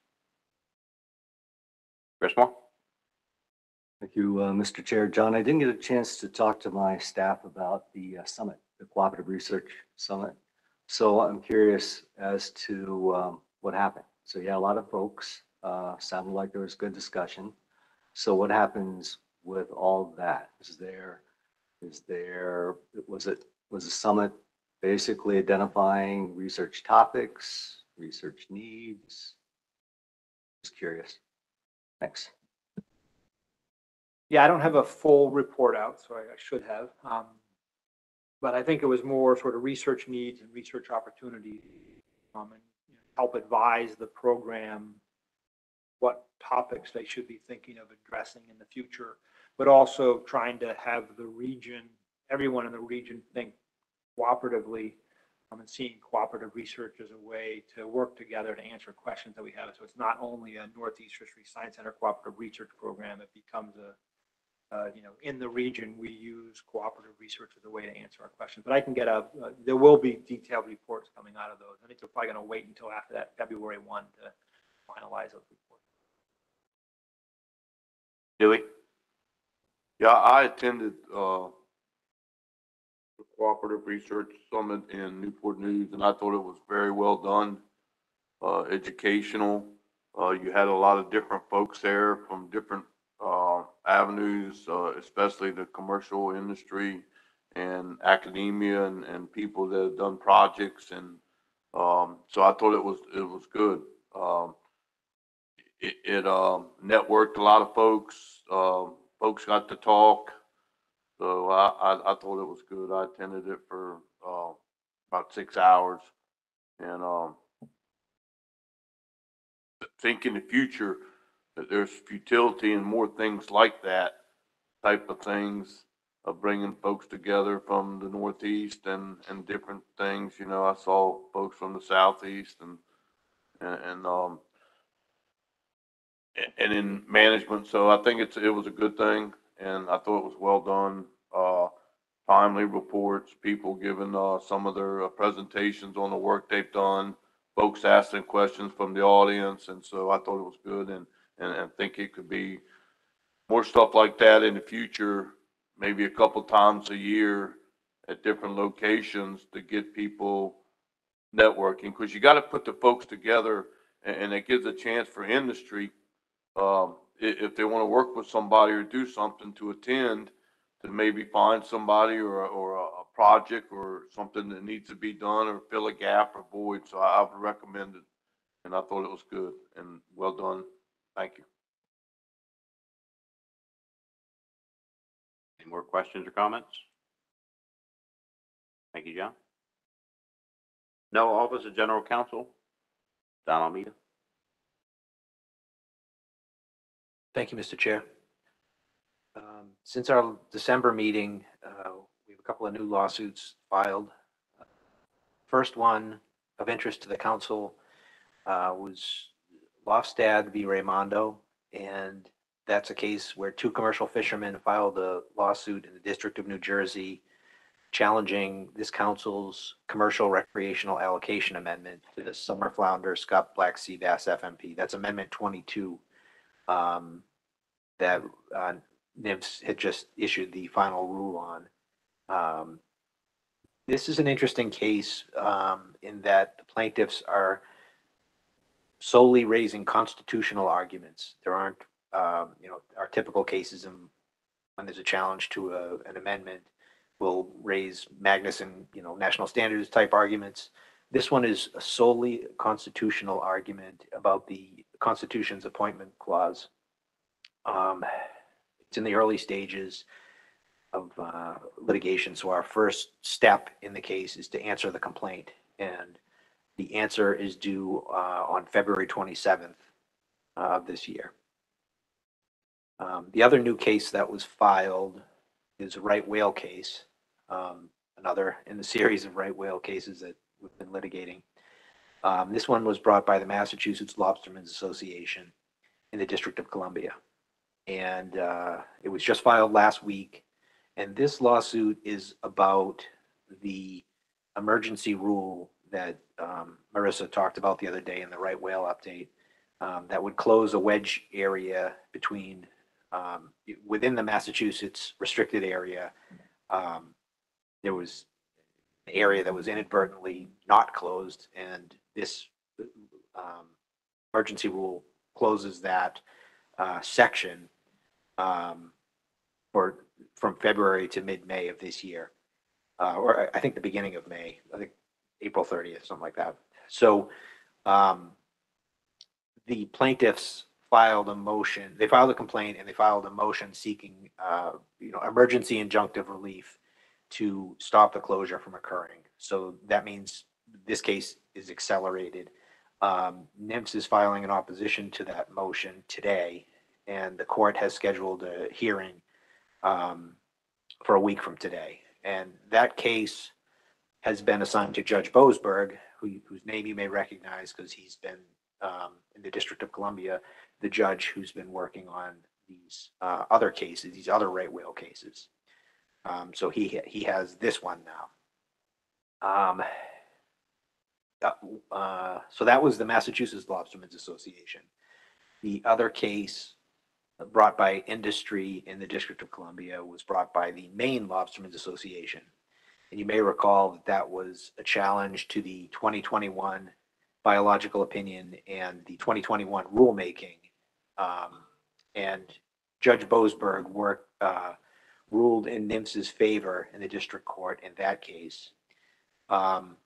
Chris Moore? Thank you, uh, Mr. Chair. John, I didn't get a chance to talk to my staff about the uh, summit, the Cooperative Research Summit. So I'm curious as to um, what happened. So yeah, a lot of folks Uh, sounded like there was good discussion. So what happens with all that? Is there, is there, was it, was the summit basically identifying research topics, research needs? Just curious. Thanks. Yeah, I don't have a full report out, so I I should have. Um, But I think it was more sort of research needs and research opportunities. um, and you know, Help advise the program what topics they should be thinking of addressing in the future, but also trying to have the region, everyone in the region think cooperatively um, and seeing cooperative research as a way to work together to answer questions that we have. So it's not only a Northeast Fisheries Science Center cooperative research program, it becomes a uh, you know, in the region, we use cooperative research as a way to answer our questions. But I can get a, uh, there will be detailed reports coming out of those. I think they're probably going to wait until after that February 1 to finalize those reports. Dewey? Yeah, I attended, uh, the Cooperative Research Summit in Newport News, and I thought it was very well done, uh, educational. Uh, you had a lot of different folks there from different, uh, avenues, uh, especially the commercial industry and academia and, and people that have done projects and, um, so I thought it was, it was good. Um, it, it, um, networked a lot of folks, um, folks got to talk. So I, I, I thought it was good. I attended it for, uh, about six hours. And, um, think in the future that there's futility and more things like that type of things of bringing folks together from the Northeast and, and different things. You know, I saw folks from the Southeast and, and, and, um, and in management. So I think it's, it was a good thing and I thought it was well done. Uh, timely reports, people giving, uh, some of their uh, presentations on the work they've done, folks asking questions from the audience. And so I thought it was good and, and, and think it could be more stuff like that in the future, maybe a couple times a year at different locations to get people networking. Because you got to put the folks together and, and it gives a chance for industry um, if they want to work with somebody or do something to attend, to maybe find somebody or, a- or a, a project or something that needs to be done or fill a gap or void. So I I would recommend it. And I thought it was good and well done. Thank you. Any more questions or comments? Thank you, John. No Office of General Counsel? Don Almeida? Thank you, Mr. Chair. Um, Since our December meeting, uh, we have a couple of new lawsuits filed. First one of interest to the council uh, was Lofstad v. Raimondo. And that's a case where two commercial fishermen filed a lawsuit in the District of New Jersey challenging this council's commercial recreational allocation amendment to the summer flounder Scup Black Sea Bass FMP. That's Amendment 22 um, that uh, NMFS had just issued the final rule on. Um, This is an interesting case um, in that the plaintiffs are solely raising constitutional arguments. There aren't, um, you know, our typical cases in when there's a challenge to a, an amendment, will raise Magnuson, you know, national standards type arguments. This one is a solely constitutional argument about the Constitution's appointment clause. Um, it's in the early stages of uh, litigation, so our first step in the case is to answer the complaint. And the answer is due uh, on February 27th of this year. Um, The other new case that was filed is a right whale case, um, another in the series of right whale cases that we've been litigating. Um, This one was brought by the Massachusetts Lobstermen's Association in the District of Columbia. And uh, it was just filed last week. And this lawsuit is about the emergency rule that um, Marissa talked about the other day in the right whale update um, that would close a wedge area between um, within the Massachusetts restricted area. Um, there was area that was inadvertently not closed, and this um, emergency rule closes that uh, section um, for, from February to mid-May of this year. Uh, Or I- think the beginning of May, I think April 30th, something like that. So um, the plaintiffs filed a motion, they filed a complaint and they filed a motion seeking, uh, you know, emergency injunctive relief to stop the closure from occurring. So that means this case is accelerated. Um, NMFS is filing an opposition to that motion today, and the court has scheduled a hearing um, for a week from today. And that case has been assigned to Judge Boasberg, who, whose name you may recognize because he's been um, in the District of Columbia, the judge who's been working on these uh, other cases, these other right whale cases. Um, so he he has this one now. Um, uh, so that was the Massachusetts Lobstermen's Association. The other case brought by industry in the District of Columbia was brought by the Maine Lobstermen's Association. And you may recall that that was a challenge to the 2021 biological opinion and the 2021 rulemaking. Um, and Judge Boasberg worked, uh, ruled in NMFS's favor in the district court in that case. Um,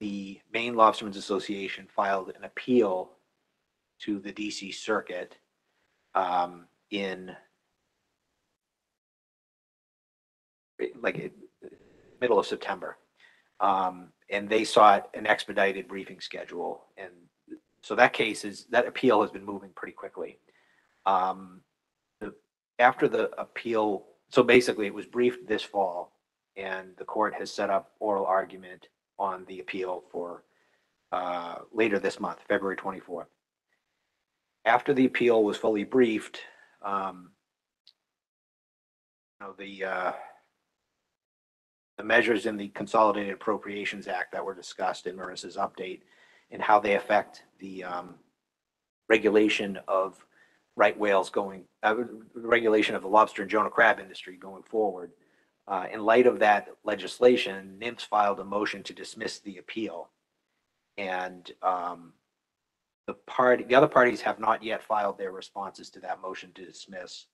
the Maine Lobstermen's Association filed an appeal to the DC Circuit um, in like it- middle of September. Um, and they sought an expedited briefing schedule. And so that case is, that appeal has been moving pretty quickly. Um, the, after the appeal, so basically it was briefed this fall and the court has set up oral argument on the appeal for uh, later this month, February 24th. After the appeal was fully briefed, um, you know, the, uh, the measures in the Consolidated Appropriations Act that were discussed in Marissa's update and how they affect the um, regulation of right whales going, uh, regulation of the lobster and Jonah crab industry going forward. Uh, in light of that legislation, NMFS filed a motion to dismiss the appeal. And um, the party, the other parties have not yet filed their responses to that motion to dismiss.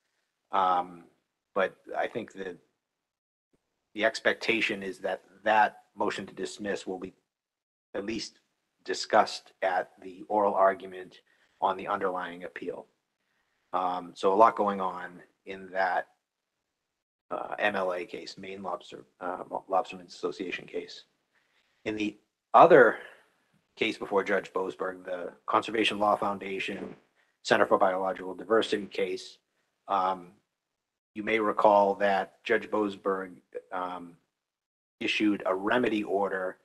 Um, but I think that the expectation is that that motion to dismiss will be at least discussed at the oral argument on the underlying appeal. Um, so a lot going on in that uh, MLA case, Maine Lobster, uh, Lobstermen's Association case. In the other case before Judge Boasberg, the Conservation Law Foundation Center for Biological Diversity case, um, you may recall that Judge Boasberg um, issued a remedy order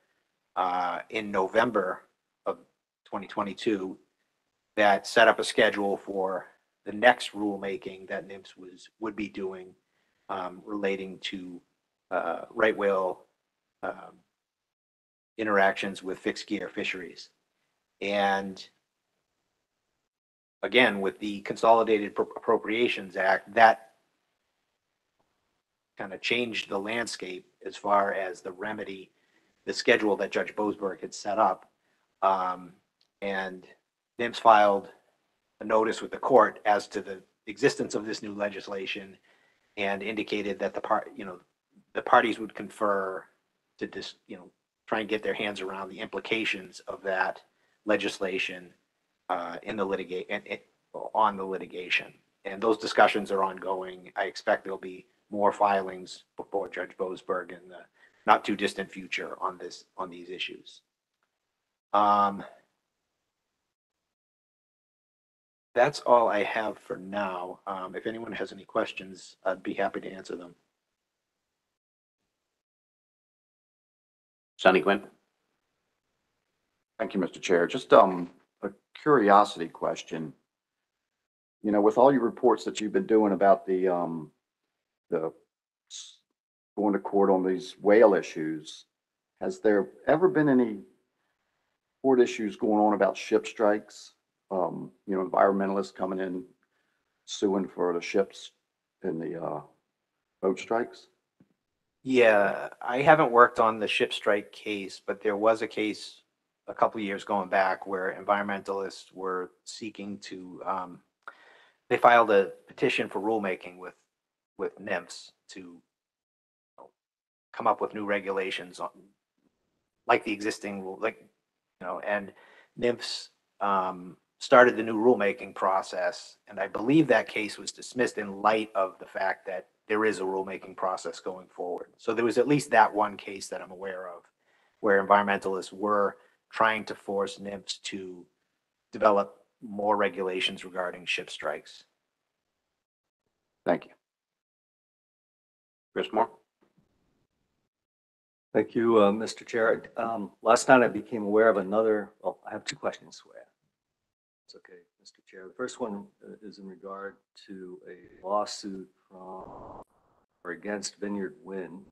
uh, in November of 2022 that set up a schedule for the next rulemaking that NMFS was, would be doing um, relating to uh, right whale um, interactions with fixed gear fisheries. And again, with the Consolidated Appro- Appropriations Act, that kind of changed the landscape as far as the remedy, the schedule that Judge Boasberg had set up. Um, and NMFS filed a notice with the court as to the existence of this new legislation and indicated that the part, you know, the parties would confer to just, you know, try and get their hands around the implications of that legislation uh, in the litigate, and it, on the litigation. And those discussions are ongoing. I expect there'll be more filings before Judge Boasberg in the not too distant future on this, on these issues. Um, that's all I have for now. Um, if anyone has any questions, I'd be happy to answer them. Sonny Gwin? Thank you, Mr. Chair. Just, um, a curiosity question. You know, with all your reports that you've been doing about the, um, the going to court on these whale issues, has there ever been any court issues going on about ship strikes? Um, you know, environmentalists coming in suing for the ships and the, uh, boat strikes? Yeah, I haven't worked on the ship strike case, but there was a case a couple of years going back where environmentalists were seeking to, um, they filed a petition for rulemaking with, with NMFS to you know, come up with new regulations on, like the existing rule, like, you know, and NMFS, um, started the new rulemaking process. And I believe that case was dismissed in light of the fact that there is a rulemaking process going forward. So there was at least that one case that I'm aware of where environmentalists were trying to force NMFS to develop more regulations regarding ship strikes. Thank you. Chris Moore? Thank you, uh, Mr. Chair. Um, Last night I became aware of another, well, I have two questions for you. Okay, Mr. Chair. The first one uh, is in regard to a lawsuit from or against Vineyard Wind.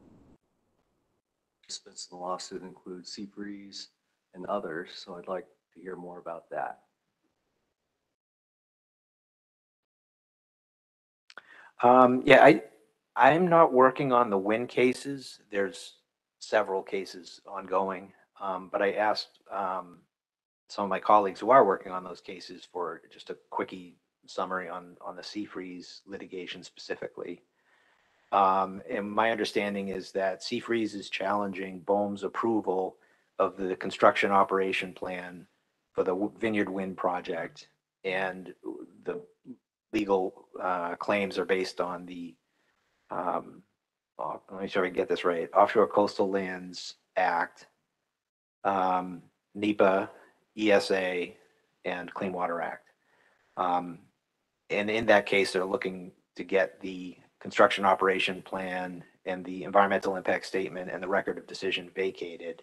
Participants in the lawsuit include Seafreeze and others, so I'd like to hear more about that. Um, yeah, I, I'm not working on the win cases. There's several cases ongoing. Um, but I asked, um, some of my colleagues who are working on those cases for just a quickie summary on, on the Seafreeze litigation specifically. Um, and my understanding is that Seafreeze is challenging BOEM's approval of the construction operation plan for the Vineyard Wind project. And the legal, uh, claims are based on the, um, uh, let me sure I get this right, Offshore Coastal Lands Act, um, NEPA, ESA, and Clean Water Act. Um, and in that case, they're looking to get the construction operation plan and the environmental impact statement and the record of decision vacated.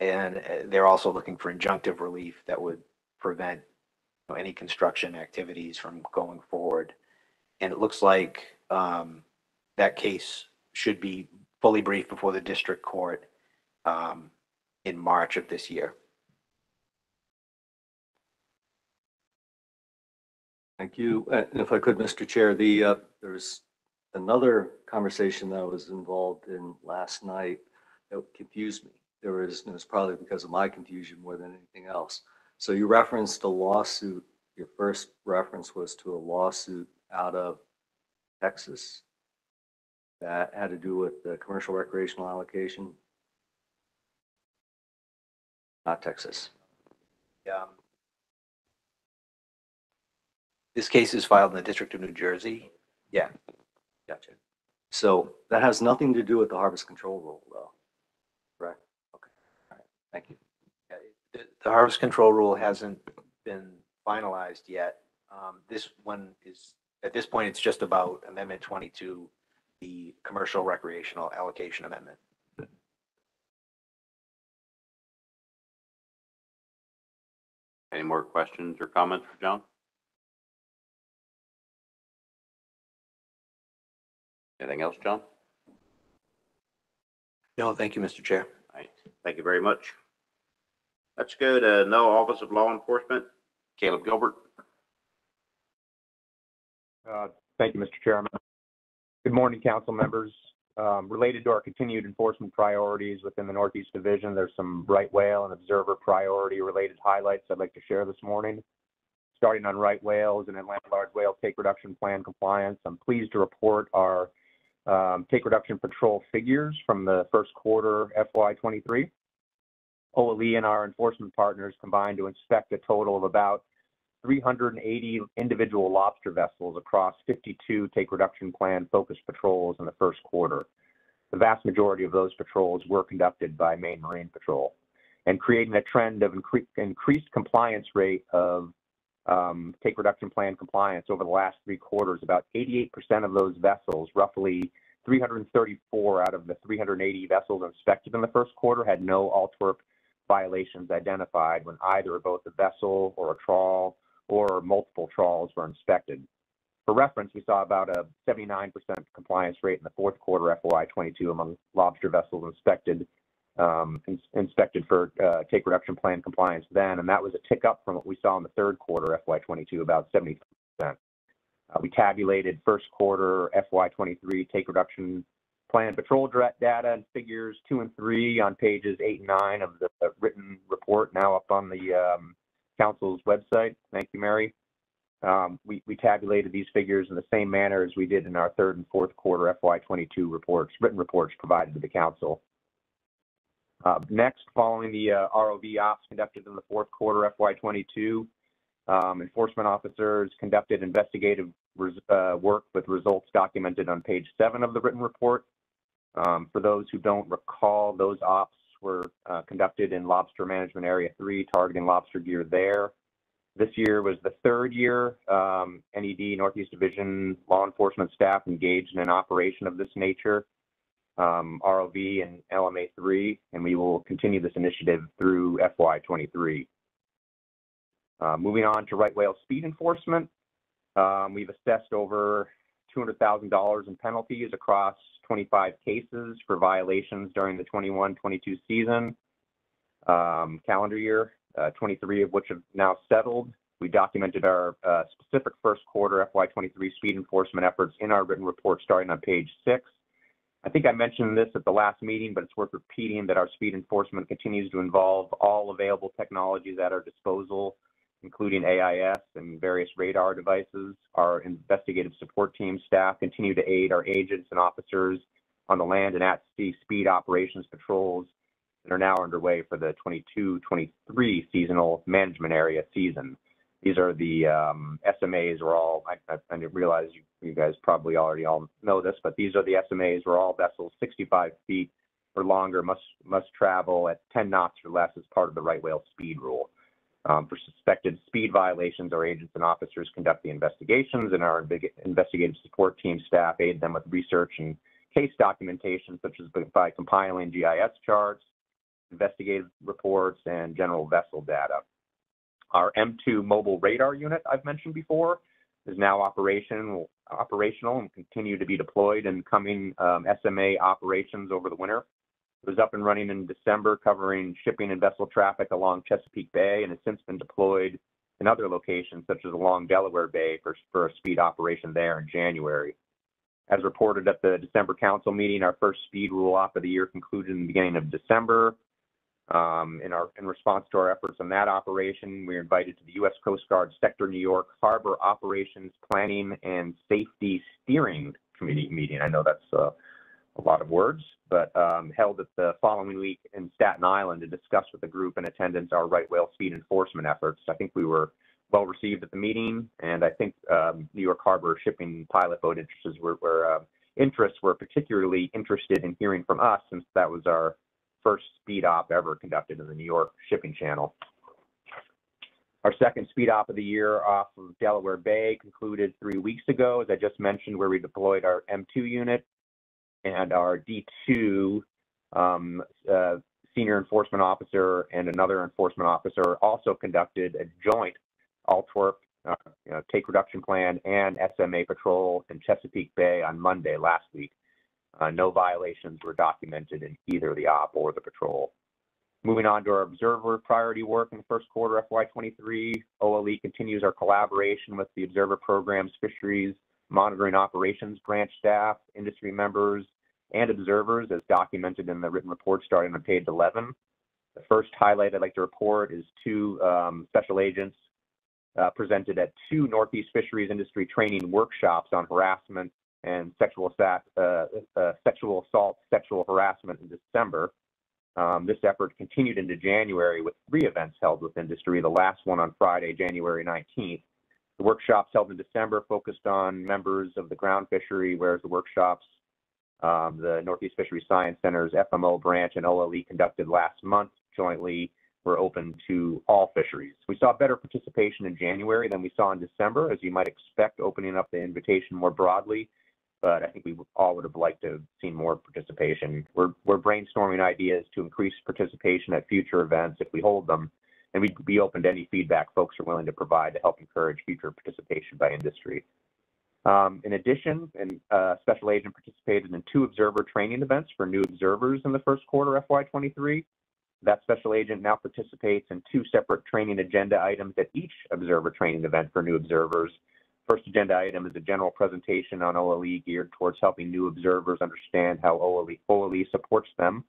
And uh, they're also looking for injunctive relief that would prevent you know, any construction activities from going forward. And it looks like um, that case should be fully briefed before the district court um, in March of this year. Thank you. And if I could, Mr. Chair, the, uh, another conversation that I was involved in last night that confused me. There was, and it was probably because of my confusion more than anything else. So you referenced a lawsuit, your first reference was to a lawsuit out of Texas that had to do with the commercial recreational allocation. Not Texas. Um, This case is filed in the District of New Jersey. Yeah, Gotcha. So that has nothing to do with the harvest control rule, though. Correct? Okay. All right. Thank you. the, the harvest control rule hasn't been finalized yet. Um, this one is, at this point, it's just about Amendment twenty-two, the commercial recreational allocation amendment. Any more questions or comments for John? Anything else, John? No, thank you, Mr. Chair. All right, thank you very much. Let's go to NOAA Office of Law Enforcement, Caleb Gilbert. Uh, Thank you, Mr. Chairman. Good morning, council members. Um, Related to our continued enforcement priorities within the Northeast Division, there's some right whale and observer priority related highlights I'd like to share this morning. Starting on right whales and Atlantic large whale take reduction plan compliance, I'm pleased to report our Um, take reduction patrol figures from the first quarter FY '23. OLE and our enforcement partners combined to inspect a total of about 380 individual lobster vessels across 52 take reduction plan focused patrols in the first quarter. The vast majority of those patrols were conducted by Maine Marine Patrol and creating a trend of incre- increased compliance rate of um, take reduction plan compliance over the last three quarters. About 88% of those vessels, roughly 334 out of the 380 vessels inspected in the first quarter, had no ALWTRP violations identified when either both a vessel or a trawl or multiple trawls were inspected. For reference, we saw about a 79% compliance rate in the fourth quarter FY22 among lobster vessels inspected um, ins- inspected for uh, take reduction plan compliance then, and that was a tick up from what we saw in the third quarter FY22, about 70%. Uh, we tabulated first quarter FY23 take reduction Plan patrol data and figures two and three on pages eight and nine of the uh, written report now up on the um, council's website. Thank you, Mary. Um, we, we tabulated these figures in the same manner as we did in our third and fourth quarter FY22 reports, written reports provided to the council. Uh, next, following the uh, ROV ops conducted in the fourth quarter FY22, um, enforcement officers conducted investigative uh, work with results documented on page seven of the written report. Um, for those who don't recall, those ops were conducted in Lobster Management Area 3, targeting lobster gear there. This year was the third year um, NED Northeast Division law enforcement staff engaged in an operation of this nature, um, ROV and LMA 3, and we will continue this initiative through FY23. Uh, moving on to right whale speed enforcement, um, we've assessed over $200,000 in penalties across 25 cases for violations during the 21-22 season um, calendar year, uh, 23 of which have now settled. We documented our uh, specific first quarter FY23 speed enforcement efforts in our written report starting on page six. I think I mentioned this at the last meeting, but it's worth repeating that our speed enforcement continues to involve all available technologies at our disposal, including AIS and various radar devices. Our investigative support team staff continue to aid our agents and officers on the land and at sea speed operations patrols that are now underway for the 22-23 seasonal management area season. These are the um, SMAs. We're all, I, I, I realize you, you guys probably already all know this, but these are the SMAs where all vessels 65 feet or longer must must travel at 10 knots or less as part of the right whale speed rule. Um, for suspected speed violations, our agents and officers conduct the investigations, and our investigative support team staff aid them with research and case documentation, such as by compiling GIS charts, investigative reports, and general vessel data. Our M2 mobile radar unit I've mentioned before is now operational, operational and continue to be deployed in coming um, SMA operations over the winter. It was up and running in December, covering shipping and vessel traffic along Chesapeake Bay, and has since been deployed in other locations such as along Delaware Bay for, a speed operation there in January. As reported at the December council meeting, our first speed rule op of the year concluded in the beginning of December. Um, in our in response to our efforts on that operation, we were invited to the U.S. Coast Guard Sector New York Harbor Operations Planning and Safety Steering Committee meeting. I know that's uh, a lot of words, but um, held it the following week in Staten Island to discuss with the group in attendance our right whale speed enforcement efforts. I think we were well received at the meeting, and I think um, New York Harbor shipping pilot boat interests were, were uh, interests were particularly interested in hearing from us since that was our first speed op ever conducted in the New York shipping channel. Our second speed op of the year off of Delaware Bay concluded three weeks ago, as I just mentioned, where we deployed our M2 unit and our D2 um, uh, senior enforcement officer and another enforcement officer also conducted a joint ALWTRP uh, you know, take reduction plan and SMA patrol in Chesapeake Bay on Monday last week. Uh, no violations were documented in either the op or the patrol. Moving on to our observer priority work in the first quarter FY23, OLE continues our collaboration with the observer programs, fisheries, monitoring operations branch staff, industry members, and observers as documented in the written report starting on page 11. The first highlight I'd like to report is two um, special agents uh, presented at two Northeast Fisheries Industry training workshops on harassment and sexual, assault, uh, uh, sexual assault, sexual harassment in December. Um, this effort continued into January with three events held with industry, the last one on Friday, January 19th. The workshops held in December focused on members of the ground fishery, whereas the workshops um, the Northeast Fisheries Science Center's FMO branch and OLE conducted last month jointly were open to all fisheries. We saw better participation in January than we saw in December, as you might expect, opening up the invitation more broadly. But I think we all would have liked to have seen more participation. We're, we're brainstorming ideas to increase participation at future events if we hold them, and we'd be open to any feedback folks are willing to provide to help encourage future participation by industry. Um, in addition, and uh, special agent participated in two observer training events for new observers in the first quarter FY23. That special agent now participates in two separate training agenda items at each observer training event for new observers. First agenda item is a general presentation on OLE geared towards helping new observers understand how OLE, OLE supports them.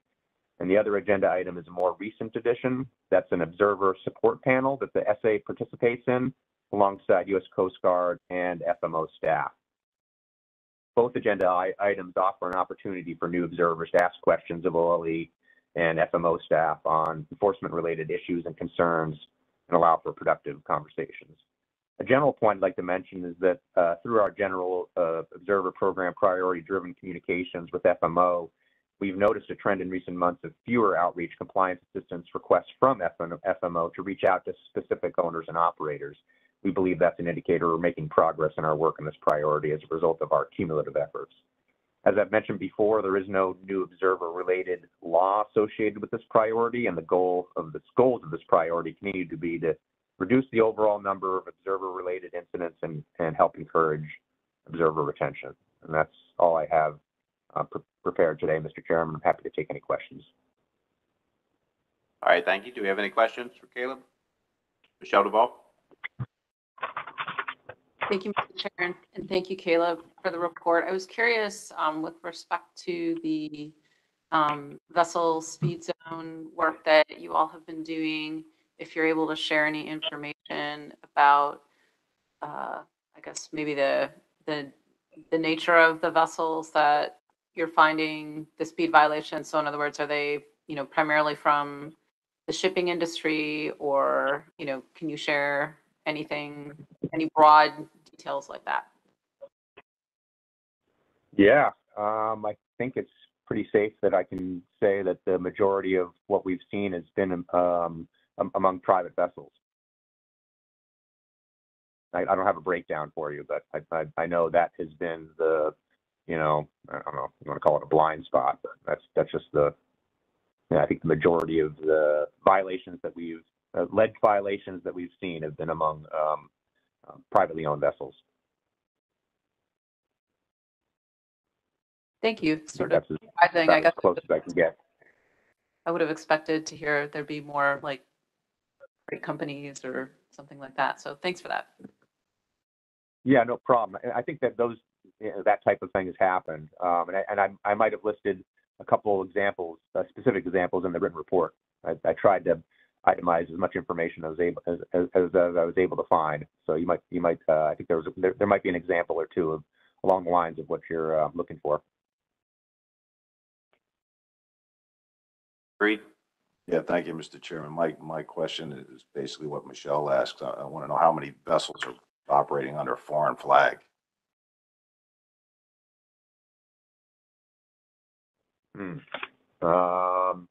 And the other agenda item is a more recent addition. That's an observer support panel that the SA participates in alongside U.S. Coast Guard and FMO staff. Both agenda items offer an opportunity for new observers to ask questions of OLE and FMO staff on enforcement-related issues and concerns and allow for productive conversations. A general point I'd like to mention is that uh, through our general uh, observer program priority-driven communications with FMO, we've noticed a trend in recent months of fewer outreach compliance assistance requests from FMO to reach out to specific owners and operators. We believe that's an indicator we're making progress in our work on this priority as a result of our cumulative efforts. As I've mentioned before, there is no new observer-related law associated with this priority, and the goal of the goals of this priority continue to be to reduce the overall number of observer-related incidents and, and help encourage observer retention. And that's all I have uh, pre- prepared today, Mr. Chairman. I'm happy to take any questions. All right, thank you. Do we have any questions for Caleb? Michelle Duval? Thank you, Mr. Chair, and- and thank you, Caleb, for the report. I was curious um, with respect to the um, vessel speed zone work that you all have been doing, if you're able to share any information about, uh, I guess, maybe the, the, the nature of the vessels that you're finding the speed violations. So in other words, are they, you know, primarily from the shipping industry or, you know, can you share anything, any broad details like that? Yeah, um, I think it's pretty safe that I can say that the majority of what we've seen has been um, among private vessels. I, I don't have a breakdown for you, but I, I, I know that has been the, you know, I don't know, if you want to call it a blind spot, but that's, that's just the, I think the majority of the violations that we've, uh, lead violations that we've seen have been among um, um, privately owned vessels. Thank you. I think Sort of I about as guess. close as I can get. I would have expected to hear there'd be more like great companies or something like that. So thanks for that. Yeah, no problem. I I think that those, you know, that type of thing has happened. Um, and I, and I, I might have listed a couple examples, uh, specific examples in the written report. I, I tried to itemize as much information as able, as, as, as I was able to find. So you might, you might, uh, I think there was, a- there, there might be an example or two of along the lines of what you're, uh, looking for. Agreed? Yeah, thank you, Mr. Chairman. My, my question is basically what Michelle asked. I, I want to know how many vessels are operating under a foreign flag? Hmm. Um,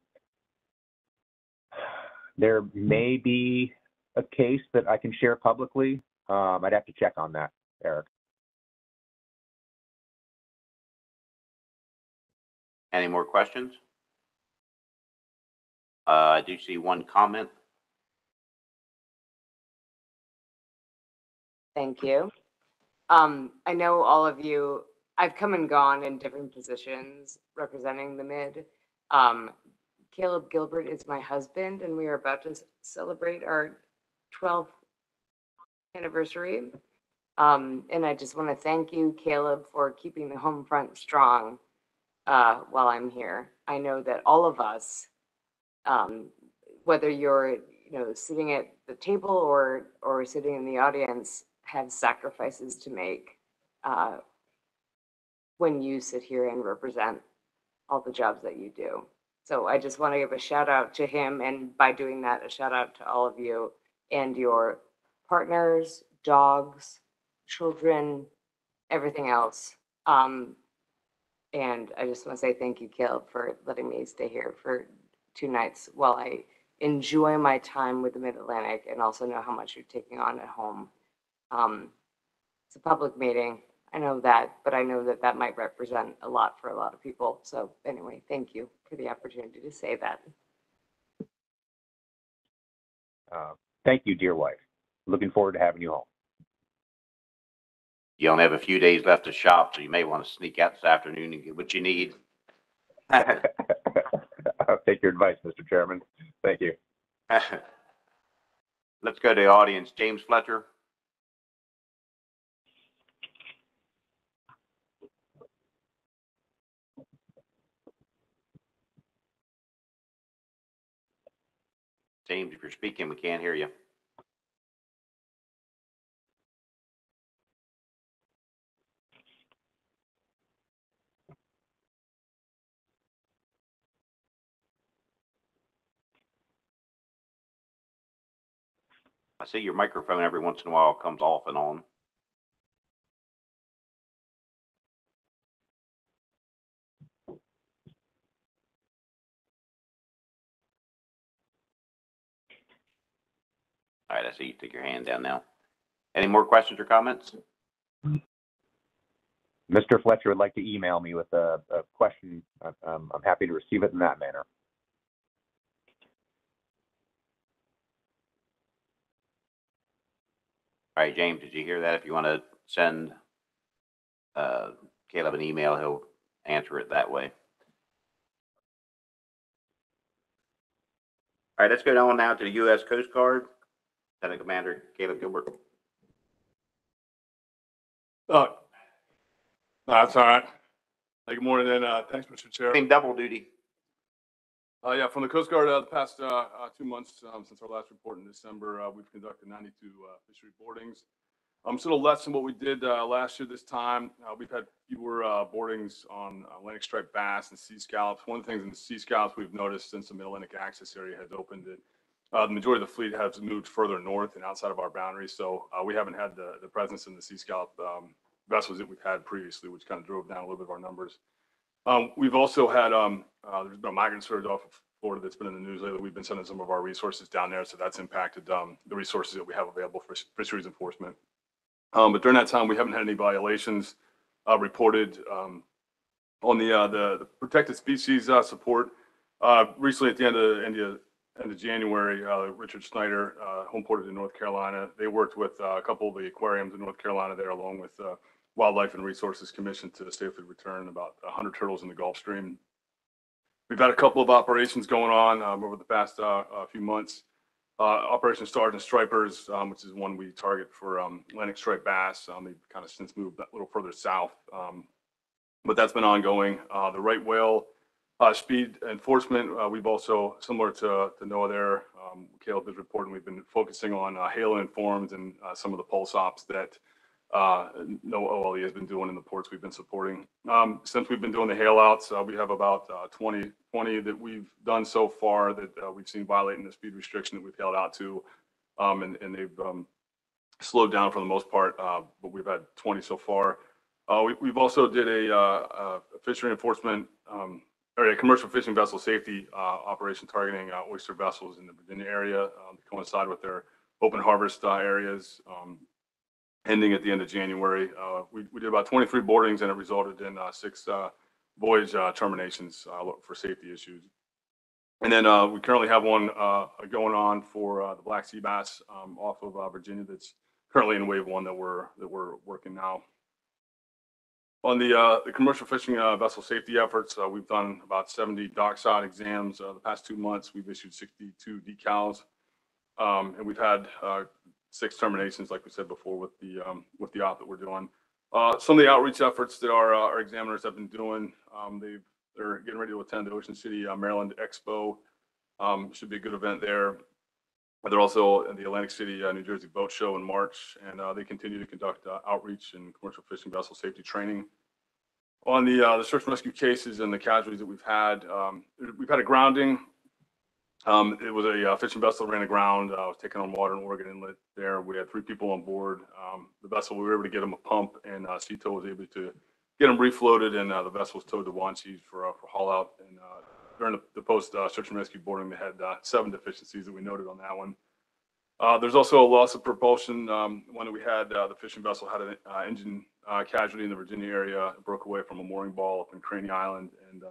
there may be a case that I can share publicly. Um, I'd have to check on that, Eric. Any more questions? Uh, I do see one comment. Thank you. Um, I know all of you, I've come and gone in different positions representing the mid. Um, Caleb Gilbert is my husband and we are about to celebrate our 12th anniversary. Um, and I just want to thank you, Caleb, for keeping the home front strong uh, while I'm here. I know that all of us, um, whether you're, you know, sitting at the table or, or sitting in the audience, have sacrifices to make uh, when you sit here and represent all the jobs that you do. So I just want to give a shout out to him, and by doing that, a shout out to all of you and your partners, dogs, children, everything else. Um, and I just want to say thank you, Caleb, for letting me stay here for two nights while I enjoy my time with the Mid Atlantic and also know how much you're taking on at home. Um, it's a public meeting. I know that, but I know that that might represent a lot for a lot of people. So anyway, thank you for the opportunity to say that. Uh, thank you, dear wife. Looking forward to having you home. You only have a few days left to shop, so you may want to sneak out this afternoon and get what you need. take your advice, Mr. Chairman. Thank you. Let's go to the audience. James Fletcher. James, if you're speaking, we can't hear you. I see your microphone every once in a while comes off and on. All right, I see you took your hand down now. Any more questions or comments? Mr. Fletcher would like to email me with a, a question. Um, I'm happy to receive it in that manner. All right, James, did you hear that? If you want to send uh, Caleb an email, he'll answer it that way. All right, let's go on now to the U.S. Coast Guard. Lieutenant Commander Caleb Gilbert. Oh, that's all right. Hey, Good morning, and uh, thanks, Mr. Chair. Doing double duty. Uh, Yeah, from the Coast Guard, uh, the past uh, uh, two months, um, since our last report in December, uh, we've conducted 92 uh, fishery boardings. Um, Sort of less than what we did last year this time. We've had fewer boardings on Atlantic striped bass and sea scallops. One of the things in the sea scallops we've noticed since the Mid-Atlantic access area has opened, that the majority of the fleet has moved further north and outside of our boundaries. So we haven't had the, the presence in the sea scallop um, vessels that we've had previously, which kind of drove down a little bit of our numbers. Um, we've also had, um, uh, there's been a migrant surge off of Florida that's been in the news lately. We've been sending some of our resources down there, so that's impacted, um, the resources that we have available for fisheries enforcement. Um, but during that time, we haven't had any violations, uh, reported, um, on the, uh, the, the protected species, uh, support. Uh, recently at the end of, end of, end of January, uh, Richard Snyder, uh, home ported in North Carolina. They worked with a couple of the aquariums in North Carolina there along with, Wildlife and Resources Commission to safely return about 100 turtles in the Gulf Stream. We've had a couple of operations going on um, over the past uh, uh, few months. Uh, Operation Stars and Stripers, um, which is one we target for um, Atlantic striped bass. Um, They've kind of since moved a little further south, um, but that's been ongoing. Uh, The right whale uh, speed enforcement, uh, we've also, similar to to NOAA there, um, Caleb is reporting, we've been focusing on uh, hail informed and some of the pulse ops that uh, NOAA OLE has been doing in the ports we've been supporting. Um, Since we've been doing the hailouts, uh, we have about uh, 20, 20 that we've done so far that uh, we've seen violating the speed restriction that we've hailed out to. Um, And, and they've um, slowed down for the most part, uh, but we've had 20 so far. Uh, we, we've also did a, uh, a fishery enforcement, um, or a commercial fishing vessel safety, operation targeting oyster vessels in the Virginia area, um, to coincide with their open harvest, areas, um, ending at the end of January. Uh, we, we did about 23 boardings and it resulted in, uh, six, uh, voyage, uh, terminations, uh, for safety issues. And then, uh, we currently have one, going on for, the black sea bass, um, off of, Virginia that's currently in wave one that we're, that we're working now. On the, the commercial fishing, vessel safety efforts, we've done about 70 dockside exams, the past two months. We've issued 62 decals. Um, and we've had, six terminations, like we said before, with the, um, with the op that we're doing. Uh, some of the outreach efforts that our, uh, our examiners have been doing, um, they've, they're getting ready to attend the Ocean City, uh, Maryland Expo. Um, should be a good event there. They're also in the Atlantic City, uh, New Jersey Boat Show in March, and, uh, they continue to conduct, uh, outreach and commercial fishing vessel safety training. On the, uh, the search and rescue cases and the casualties that we've had, um, we've had a grounding. Um, it was a uh, fishing vessel ran aground, uh, was taken on water in Oregon Inlet there. We had three people on board. Um, the vessel, we were able to get them a pump and, uh, Sea was able to get them refloated and, uh, the vessel was towed to Wanchese for, uh, for haul out. And, uh, during the, the post, uh, search and rescue boarding, they had, uh, seven deficiencies that we noted on that one. There's also a loss of propulsion. Um, one that we had, the fishing vessel had an, engine, casualty in the Virginia area, It broke away from a mooring ball up in Craney Island. And,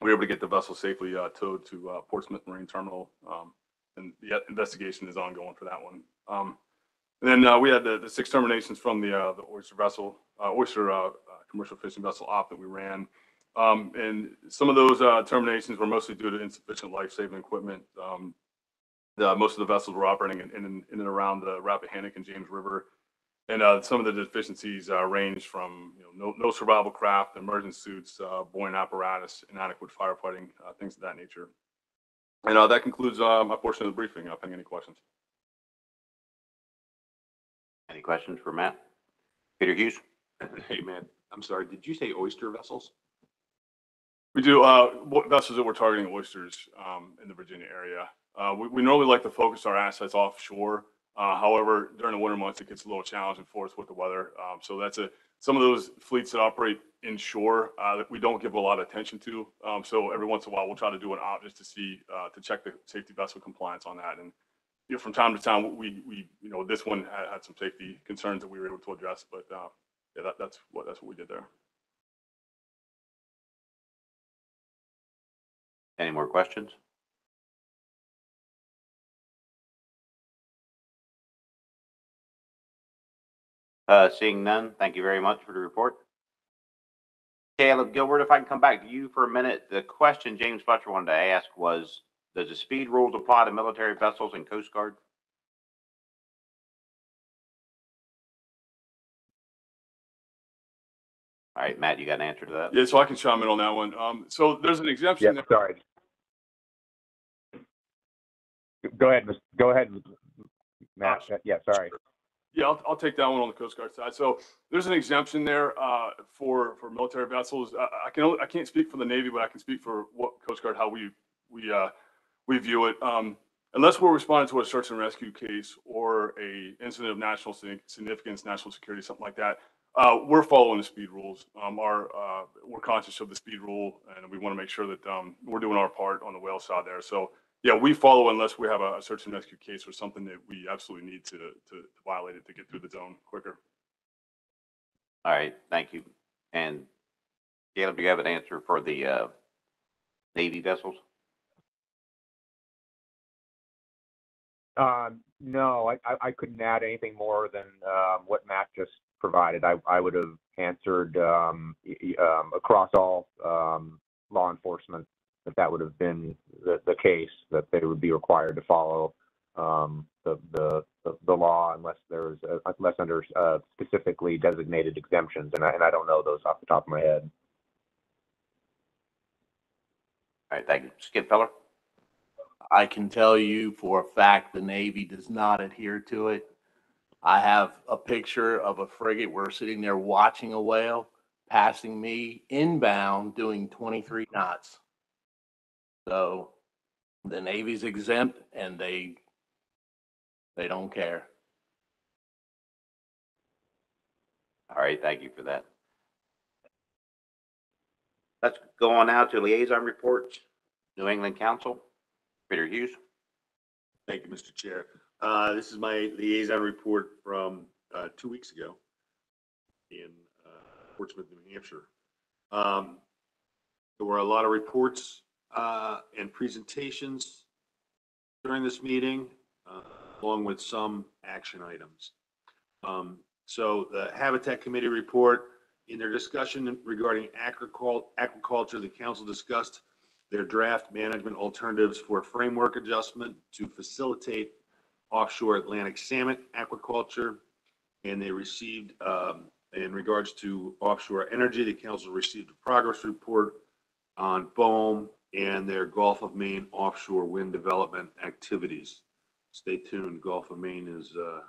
we were able to get the vessel safely, uh, towed to, uh, Portsmouth Marine Terminal. Um, and the investigation is ongoing for that one. Um, and then, uh, we had the, the six terminations from the, uh, the oyster vessel, uh, oyster, uh, commercial fishing vessel op that we ran. Um, and some of those, terminations were mostly due to insufficient life-saving equipment. Um, the, most of the vessels were operating in, in, in and around the Rappahannock and James River. And, uh, some of the deficiencies, uh, range from, you know, no, no survival craft, emergency suits, uh, buoyant apparatus, inadequate firefighting, uh, things of that nature. And uh, that concludes uh, my portion of the briefing. Uh, pending any questions? Any questions for Matt? Peter Hughes? Hey, Matt, I'm sorry, did you say oyster vessels? We do, uh, what vessels that we're targeting oysters, um, in the Virginia area. Uh, we, we normally like to focus our assets offshore. Uh, however, during the winter months, it gets a little challenging for us with the weather. Um, so that's a, some of those fleets that operate inshore, uh, that we don't give a lot of attention to. Um, so every once in a while, we'll try to do an op just to see, uh, to check the safety vessel compliance on that. And, you know, from time to time, we, we, you know, this one had, had some safety concerns that we were able to address, but, uh, yeah, that, that's what, that's what we did there. Any more questions? Uh, seeing none, thank you very much for the report. Caleb Gilbert, if I can come back to you for a minute, the question James Fletcher wanted to ask was, does the speed rules apply to military vessels and Coast Guard? All right, Matt, you got an answer to that? Yeah, so I can chime in on that one. Um, so there's an exemption. Yeah, there. sorry. Go ahead, go ahead, Matt. Yeah, sorry. Yeah, I'll, I'll take that one on the Coast Guard side. So there's an exemption there, uh, for, for military vessels. I, I can, only- I can't speak for the Navy, but I can speak for what Coast Guard, how we, we, uh, we view it. Um, unless we're responding to a search and rescue case or a incident of national significance, national security, something like that, uh, we're following the speed rules. Um, our, uh, we're conscious of the speed rule and we want to make sure that, um, we're doing our part on the whale side there. So, yeah, we follow unless we have a, a search and rescue case or something that we absolutely need to, to to violate it to get through the zone quicker. All right, thank you. And Caleb, do you have an answer for the, uh, Navy vessels? Um, no, I, I, I couldn't add anything more than, um, what Matt just provided. I, I would have answered, um, y- y- um, across all, um, law enforcement, that that would have been the, the case, that they would be required to follow, um, the, the, the- the law unless there's, uh, unless under, uh, specifically designated exemptions, and I, and I don't know those off the top of my head. All right, thank you. Skip Feller? I can tell you for a fact the Navy does not adhere to it. I have a picture of a frigate. We're sitting there watching a whale passing me inbound doing 23 knots. So the Navy's exempt and they, they don't care. All right, thank you for that. Let's go on now to liaison reports. New England Council, Peter Hughes. Thank you, Mr. Chair. Uh, This is my liaison report from uh, two weeks ago in uh, Portsmouth, New Hampshire. Um, There were a lot of reports uh, and presentations during this meeting, uh, along with some action items. Um, So the Habitat Committee report, in their discussion regarding aquaculture, the council discussed their draft management alternatives for framework adjustment to facilitate offshore Atlantic salmon aquaculture. And they received, um, in regards to offshore energy, the council received a progress report on BOEM and their Gulf of Maine offshore wind development activities. Stay tuned. Gulf of Maine is, uh,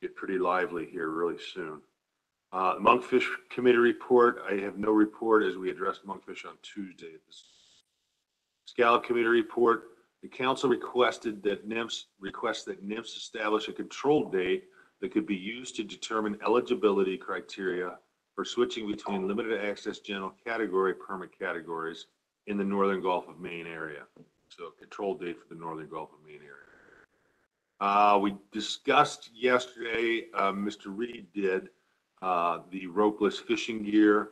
get pretty lively here really soon. Uh, Monkfish Committee report, I have no report as we addressed Monkfish on Tuesday. Scallop Committee report, the council requested that NMFS, request that NIMS establish a control date that could be used to determine eligibility criteria for switching between limited access general category permit categories in the northern Gulf of Maine area. So control date for the northern Gulf of Maine area. Uh, we discussed yesterday, uh, Mr. Reid did, uh, the ropeless fishing gear.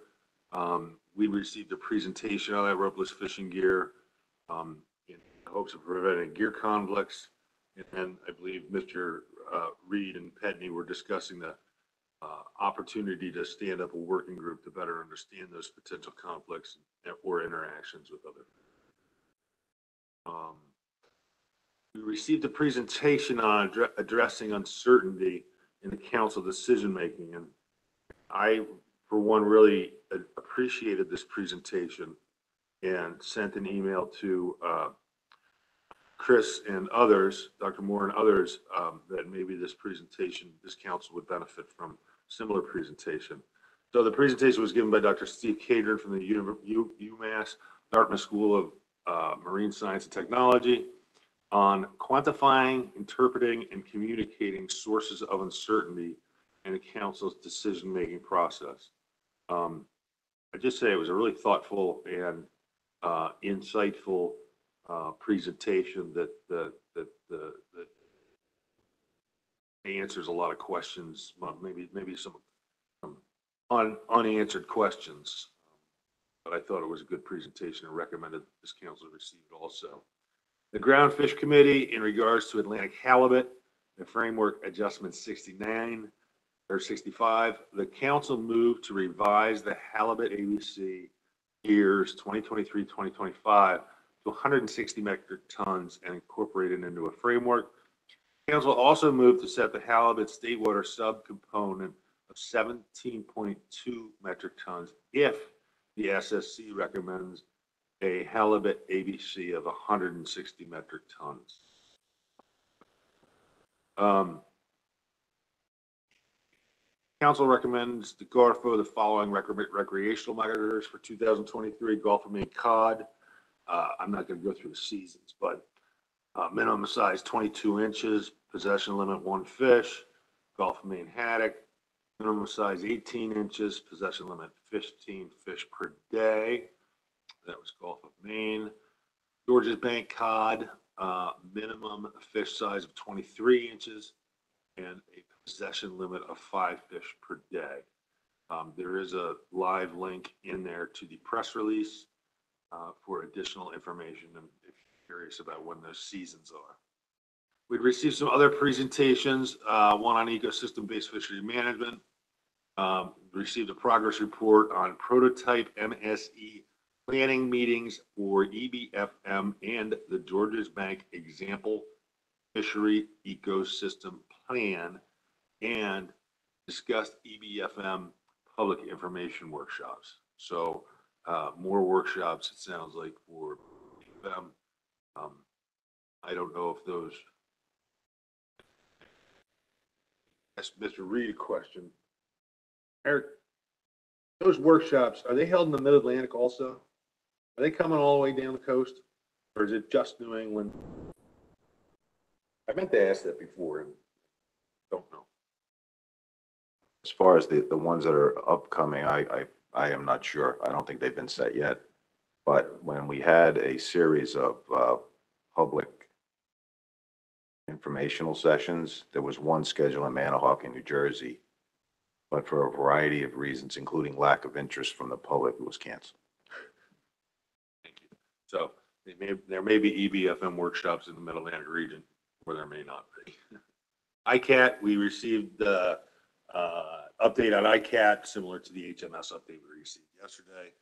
Um, we received a presentation on that ropeless fishing gear, um, in hopes of preventing gear conflicts. And then I believe Mr. uh, Reid and Pentony were discussing the, uh, opportunity to stand up a working group to better understand those potential conflicts or interactions with other. Um, we received a presentation on addre- addressing uncertainty in the council decision-making, and I, for one, really appreciated this presentation and sent an email to uh, Chris and others, Dr. Moore and others, um, that maybe this presentation, this council would benefit from similar presentation. So the presentation was given by Dr. Steve Cadrin from the U- UMass Dartmouth School of uh, Marine Science and Technology on quantifying, interpreting, and communicating sources of uncertainty in a council's decision-making process. Um, I just say it was a really thoughtful and uh, insightful uh, presentation that, that, that, that that answers a lot of questions, well, maybe, maybe some some un, unanswered questions. But I thought it was a good presentation and recommended this council receive it also. The Ground Fish Committee, in regards to Atlantic halibut, the framework adjustment sixty-nine or sixty-five, the council moved to revise the halibut ABC years 2023, 2025 to hundred and sixty metric tons and incorporate it into a framework. Council also moved to set the halibut state water subcomponent of seventeen point two metric tons if the SSC recommends a halibut ABC of hundred and sixty metric tons. Um, Council recommends to Garfo the following recre- recreational monitors for two thousand twenty-three, Gulf of Maine cod. Uh, I'm not gonna go through the seasons, but, uh, minimum size twenty-two inches, possession limit one fish, Gulf of Maine haddock, minimum size eighteen inches, possession limit fifteen fish per day. That was Gulf of Maine. George's Bank cod, uh, minimum fish size of twenty-three inches and a possession limit of five fish per day. Um, there is a live link in there to the press release, uh, for additional information and if you're curious about when those seasons are. We'd received some other presentations, uh, one on ecosystem-based fishery management. Um, received a progress report on prototype MSE planning meetings for EBFM and the Georges Bank Example Fishery Ecosystem Plan and discussed EBFM public information workshops. So, uh, more workshops, it sounds like, for them. Um, I don't know if those. Ask Mr. Reid a question. Eric, those workshops, are they held in the mid-Atlantic also? Are they coming all the way down the coast? Or is it just New England? I meant to ask that before and don't know. As far as the, the ones that are upcoming, I, I, I am not sure. I don't think they've been set yet. But when we had a series of, uh, public informational sessions, there was one scheduled in Manahawkin New Jersey. But for a variety of reasons, including lack of interest from the public, it was canceled. Thank you. So they may, there may be EBFM workshops in the Mid Atlantic region where there may not be. ICCAT, we received the, uh, update on ICCAT, similar to the HMS update we received yesterday.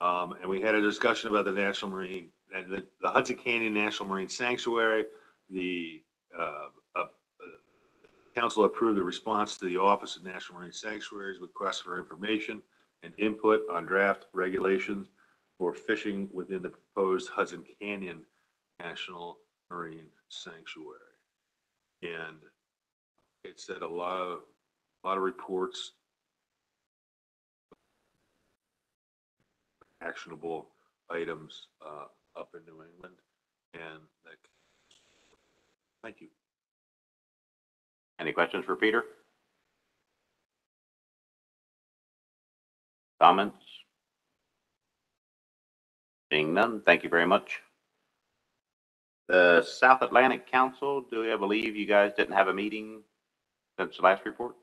Um, and we had a discussion about the National Marine, and the, the Hudson Canyon National Marine Sanctuary. The, uh, uh, council approved the response to the Office of National Marine Sanctuaries request for information and input on draft regulations for fishing within the proposed Hudson Canyon National Marine Sanctuary. And it said a lot of, a lot of reports. Actionable items, uh, up in New England and that. Thank you. Any questions for Peter? Comments? Seeing none, thank you very much. The South Atlantic Council, do I believe you guys didn't have a meeting since the last report?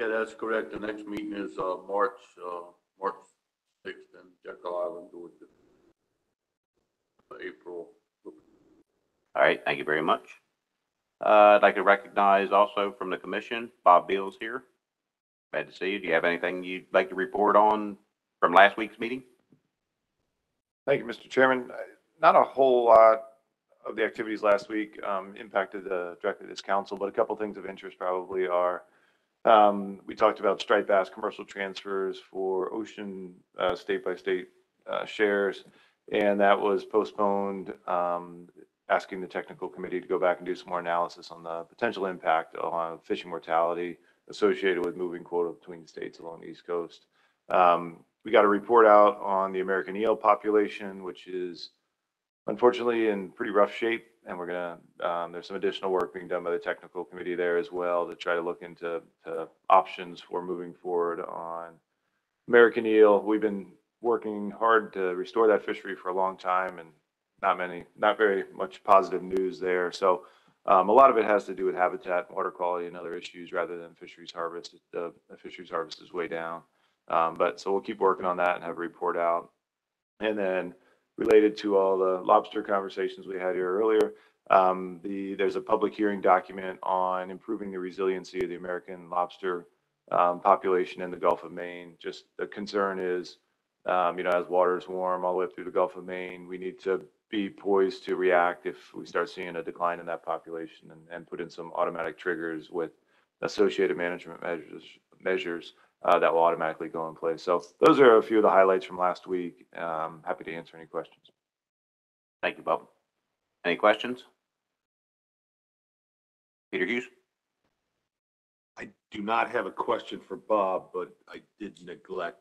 Yeah, that's correct. The next meeting is, uh, March, uh, March sixth in Jekyll Island, Georgia. April. All right, thank you very much. Uh, I'd like to recognize also from the commission, Bob Beals here. Glad to see you. Do you have anything you'd like to report on from last week's meeting? Thank you, Mr. Chairman. Uh, Not a whole lot of the activities last week um, impacted uh, directly this council, but a couple things of interest probably are, um, we talked about striped bass commercial transfers for ocean uh, state by state uh, shares, and that was postponed. Um, asking the technical committee to go back and do some more analysis on the potential impact on fishing mortality associated with moving quota between states along the East Coast. Um, we got a report out on the American eel population, which is unfortunately in pretty rough shape. And we're gonna, um, there's some additional work being done by the technical committee there as well to try to look into, to options for moving forward on American eel. We've been working hard to restore that fishery for a long time and not many, not very much positive news there. So, um, a lot of it has to do with habitat, water quality and other issues rather than fisheries harvest. The, the fisheries harvest is way down. Um, but so we'll keep working on that and have a report out. And then related to all the lobster conversations we had here earlier, um, the, there's a public hearing document on improving the resiliency of the American lobster um, population in the Gulf of Maine. Just the concern is, um, you know, as waters warm all the way through the Gulf of Maine, we need to be poised to react if we start seeing a decline in that population and, and put in some automatic triggers with associated management measures, measures uh, that will automatically go in place. So those are a few of the highlights from last week. Um, happy to answer any questions. Thank you, Bob. Any questions? Peter Hughes? I do not have a question for Bob, but I did neglect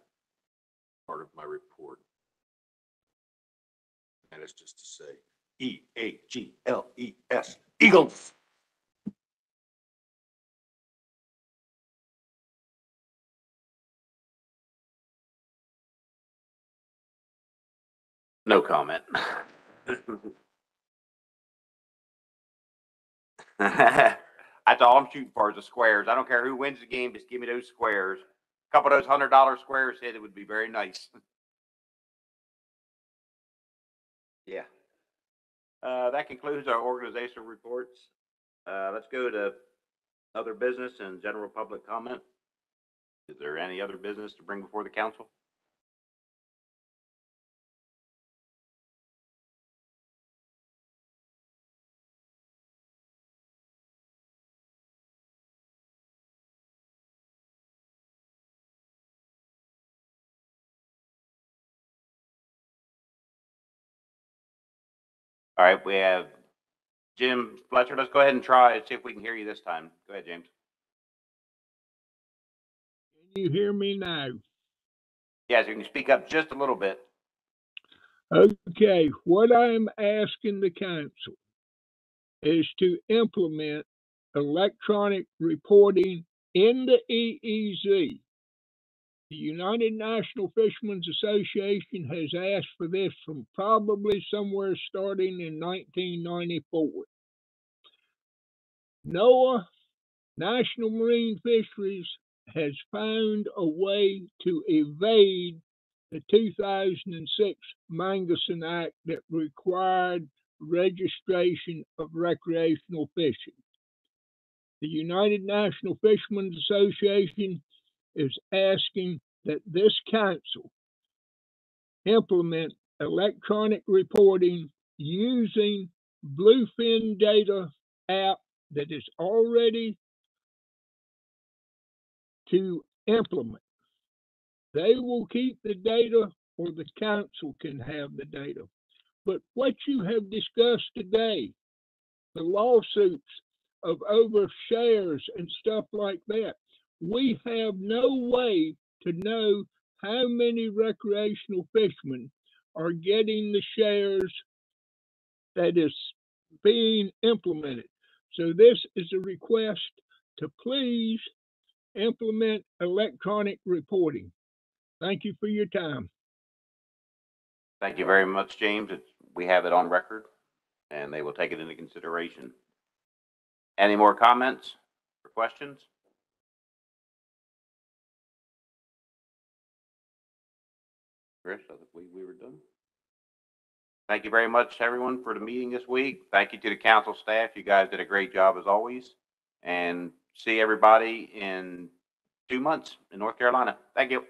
part of my report. And it's just to say E A G L E S, Eagles. No comment. That's all I'm shooting for is the squares. I don't care who wins the game, just give me those squares. A Couple of those hundred dollar squares hit, it would be very nice. Yeah. Uh, that concludes our organizational reports. Uh, let's go to other business and general public comment. Is there any other business to bring before the council? All right, we have Jim Fletcher. Let's go ahead and try and see if we can hear you this time. Go ahead, James. Can you hear me now? Yes, you can speak up just a little bit. Okay, what I'm asking the council is to implement electronic reporting in the EEZ. The United National Fishermen's Association has asked for this from probably somewhere starting in 1994. NOAA, National Marine Fisheries, has found a way to evade the 2006 Magnuson Act that required registration of recreational fishing. The United National Fishermen's Association is asking that this council implement electronic reporting using Bluefin data app that is already to implement. They will keep the data or the council can have the data. But what you have discussed today, the lawsuits of overshares and stuff like that, we have no way to know how many recreational fishermen are getting the shares that is being implemented. So this is a request to please implement electronic reporting. Thank you for your time. Thank you very much, James. It's, we have it on record and they will take it into consideration. Any more comments or questions? Chris, I we, we were done. Thank you very much, everyone, for the meeting this week. Thank you to the council staff. You guys did a great job as always. And see everybody in two months in North Carolina. Thank you.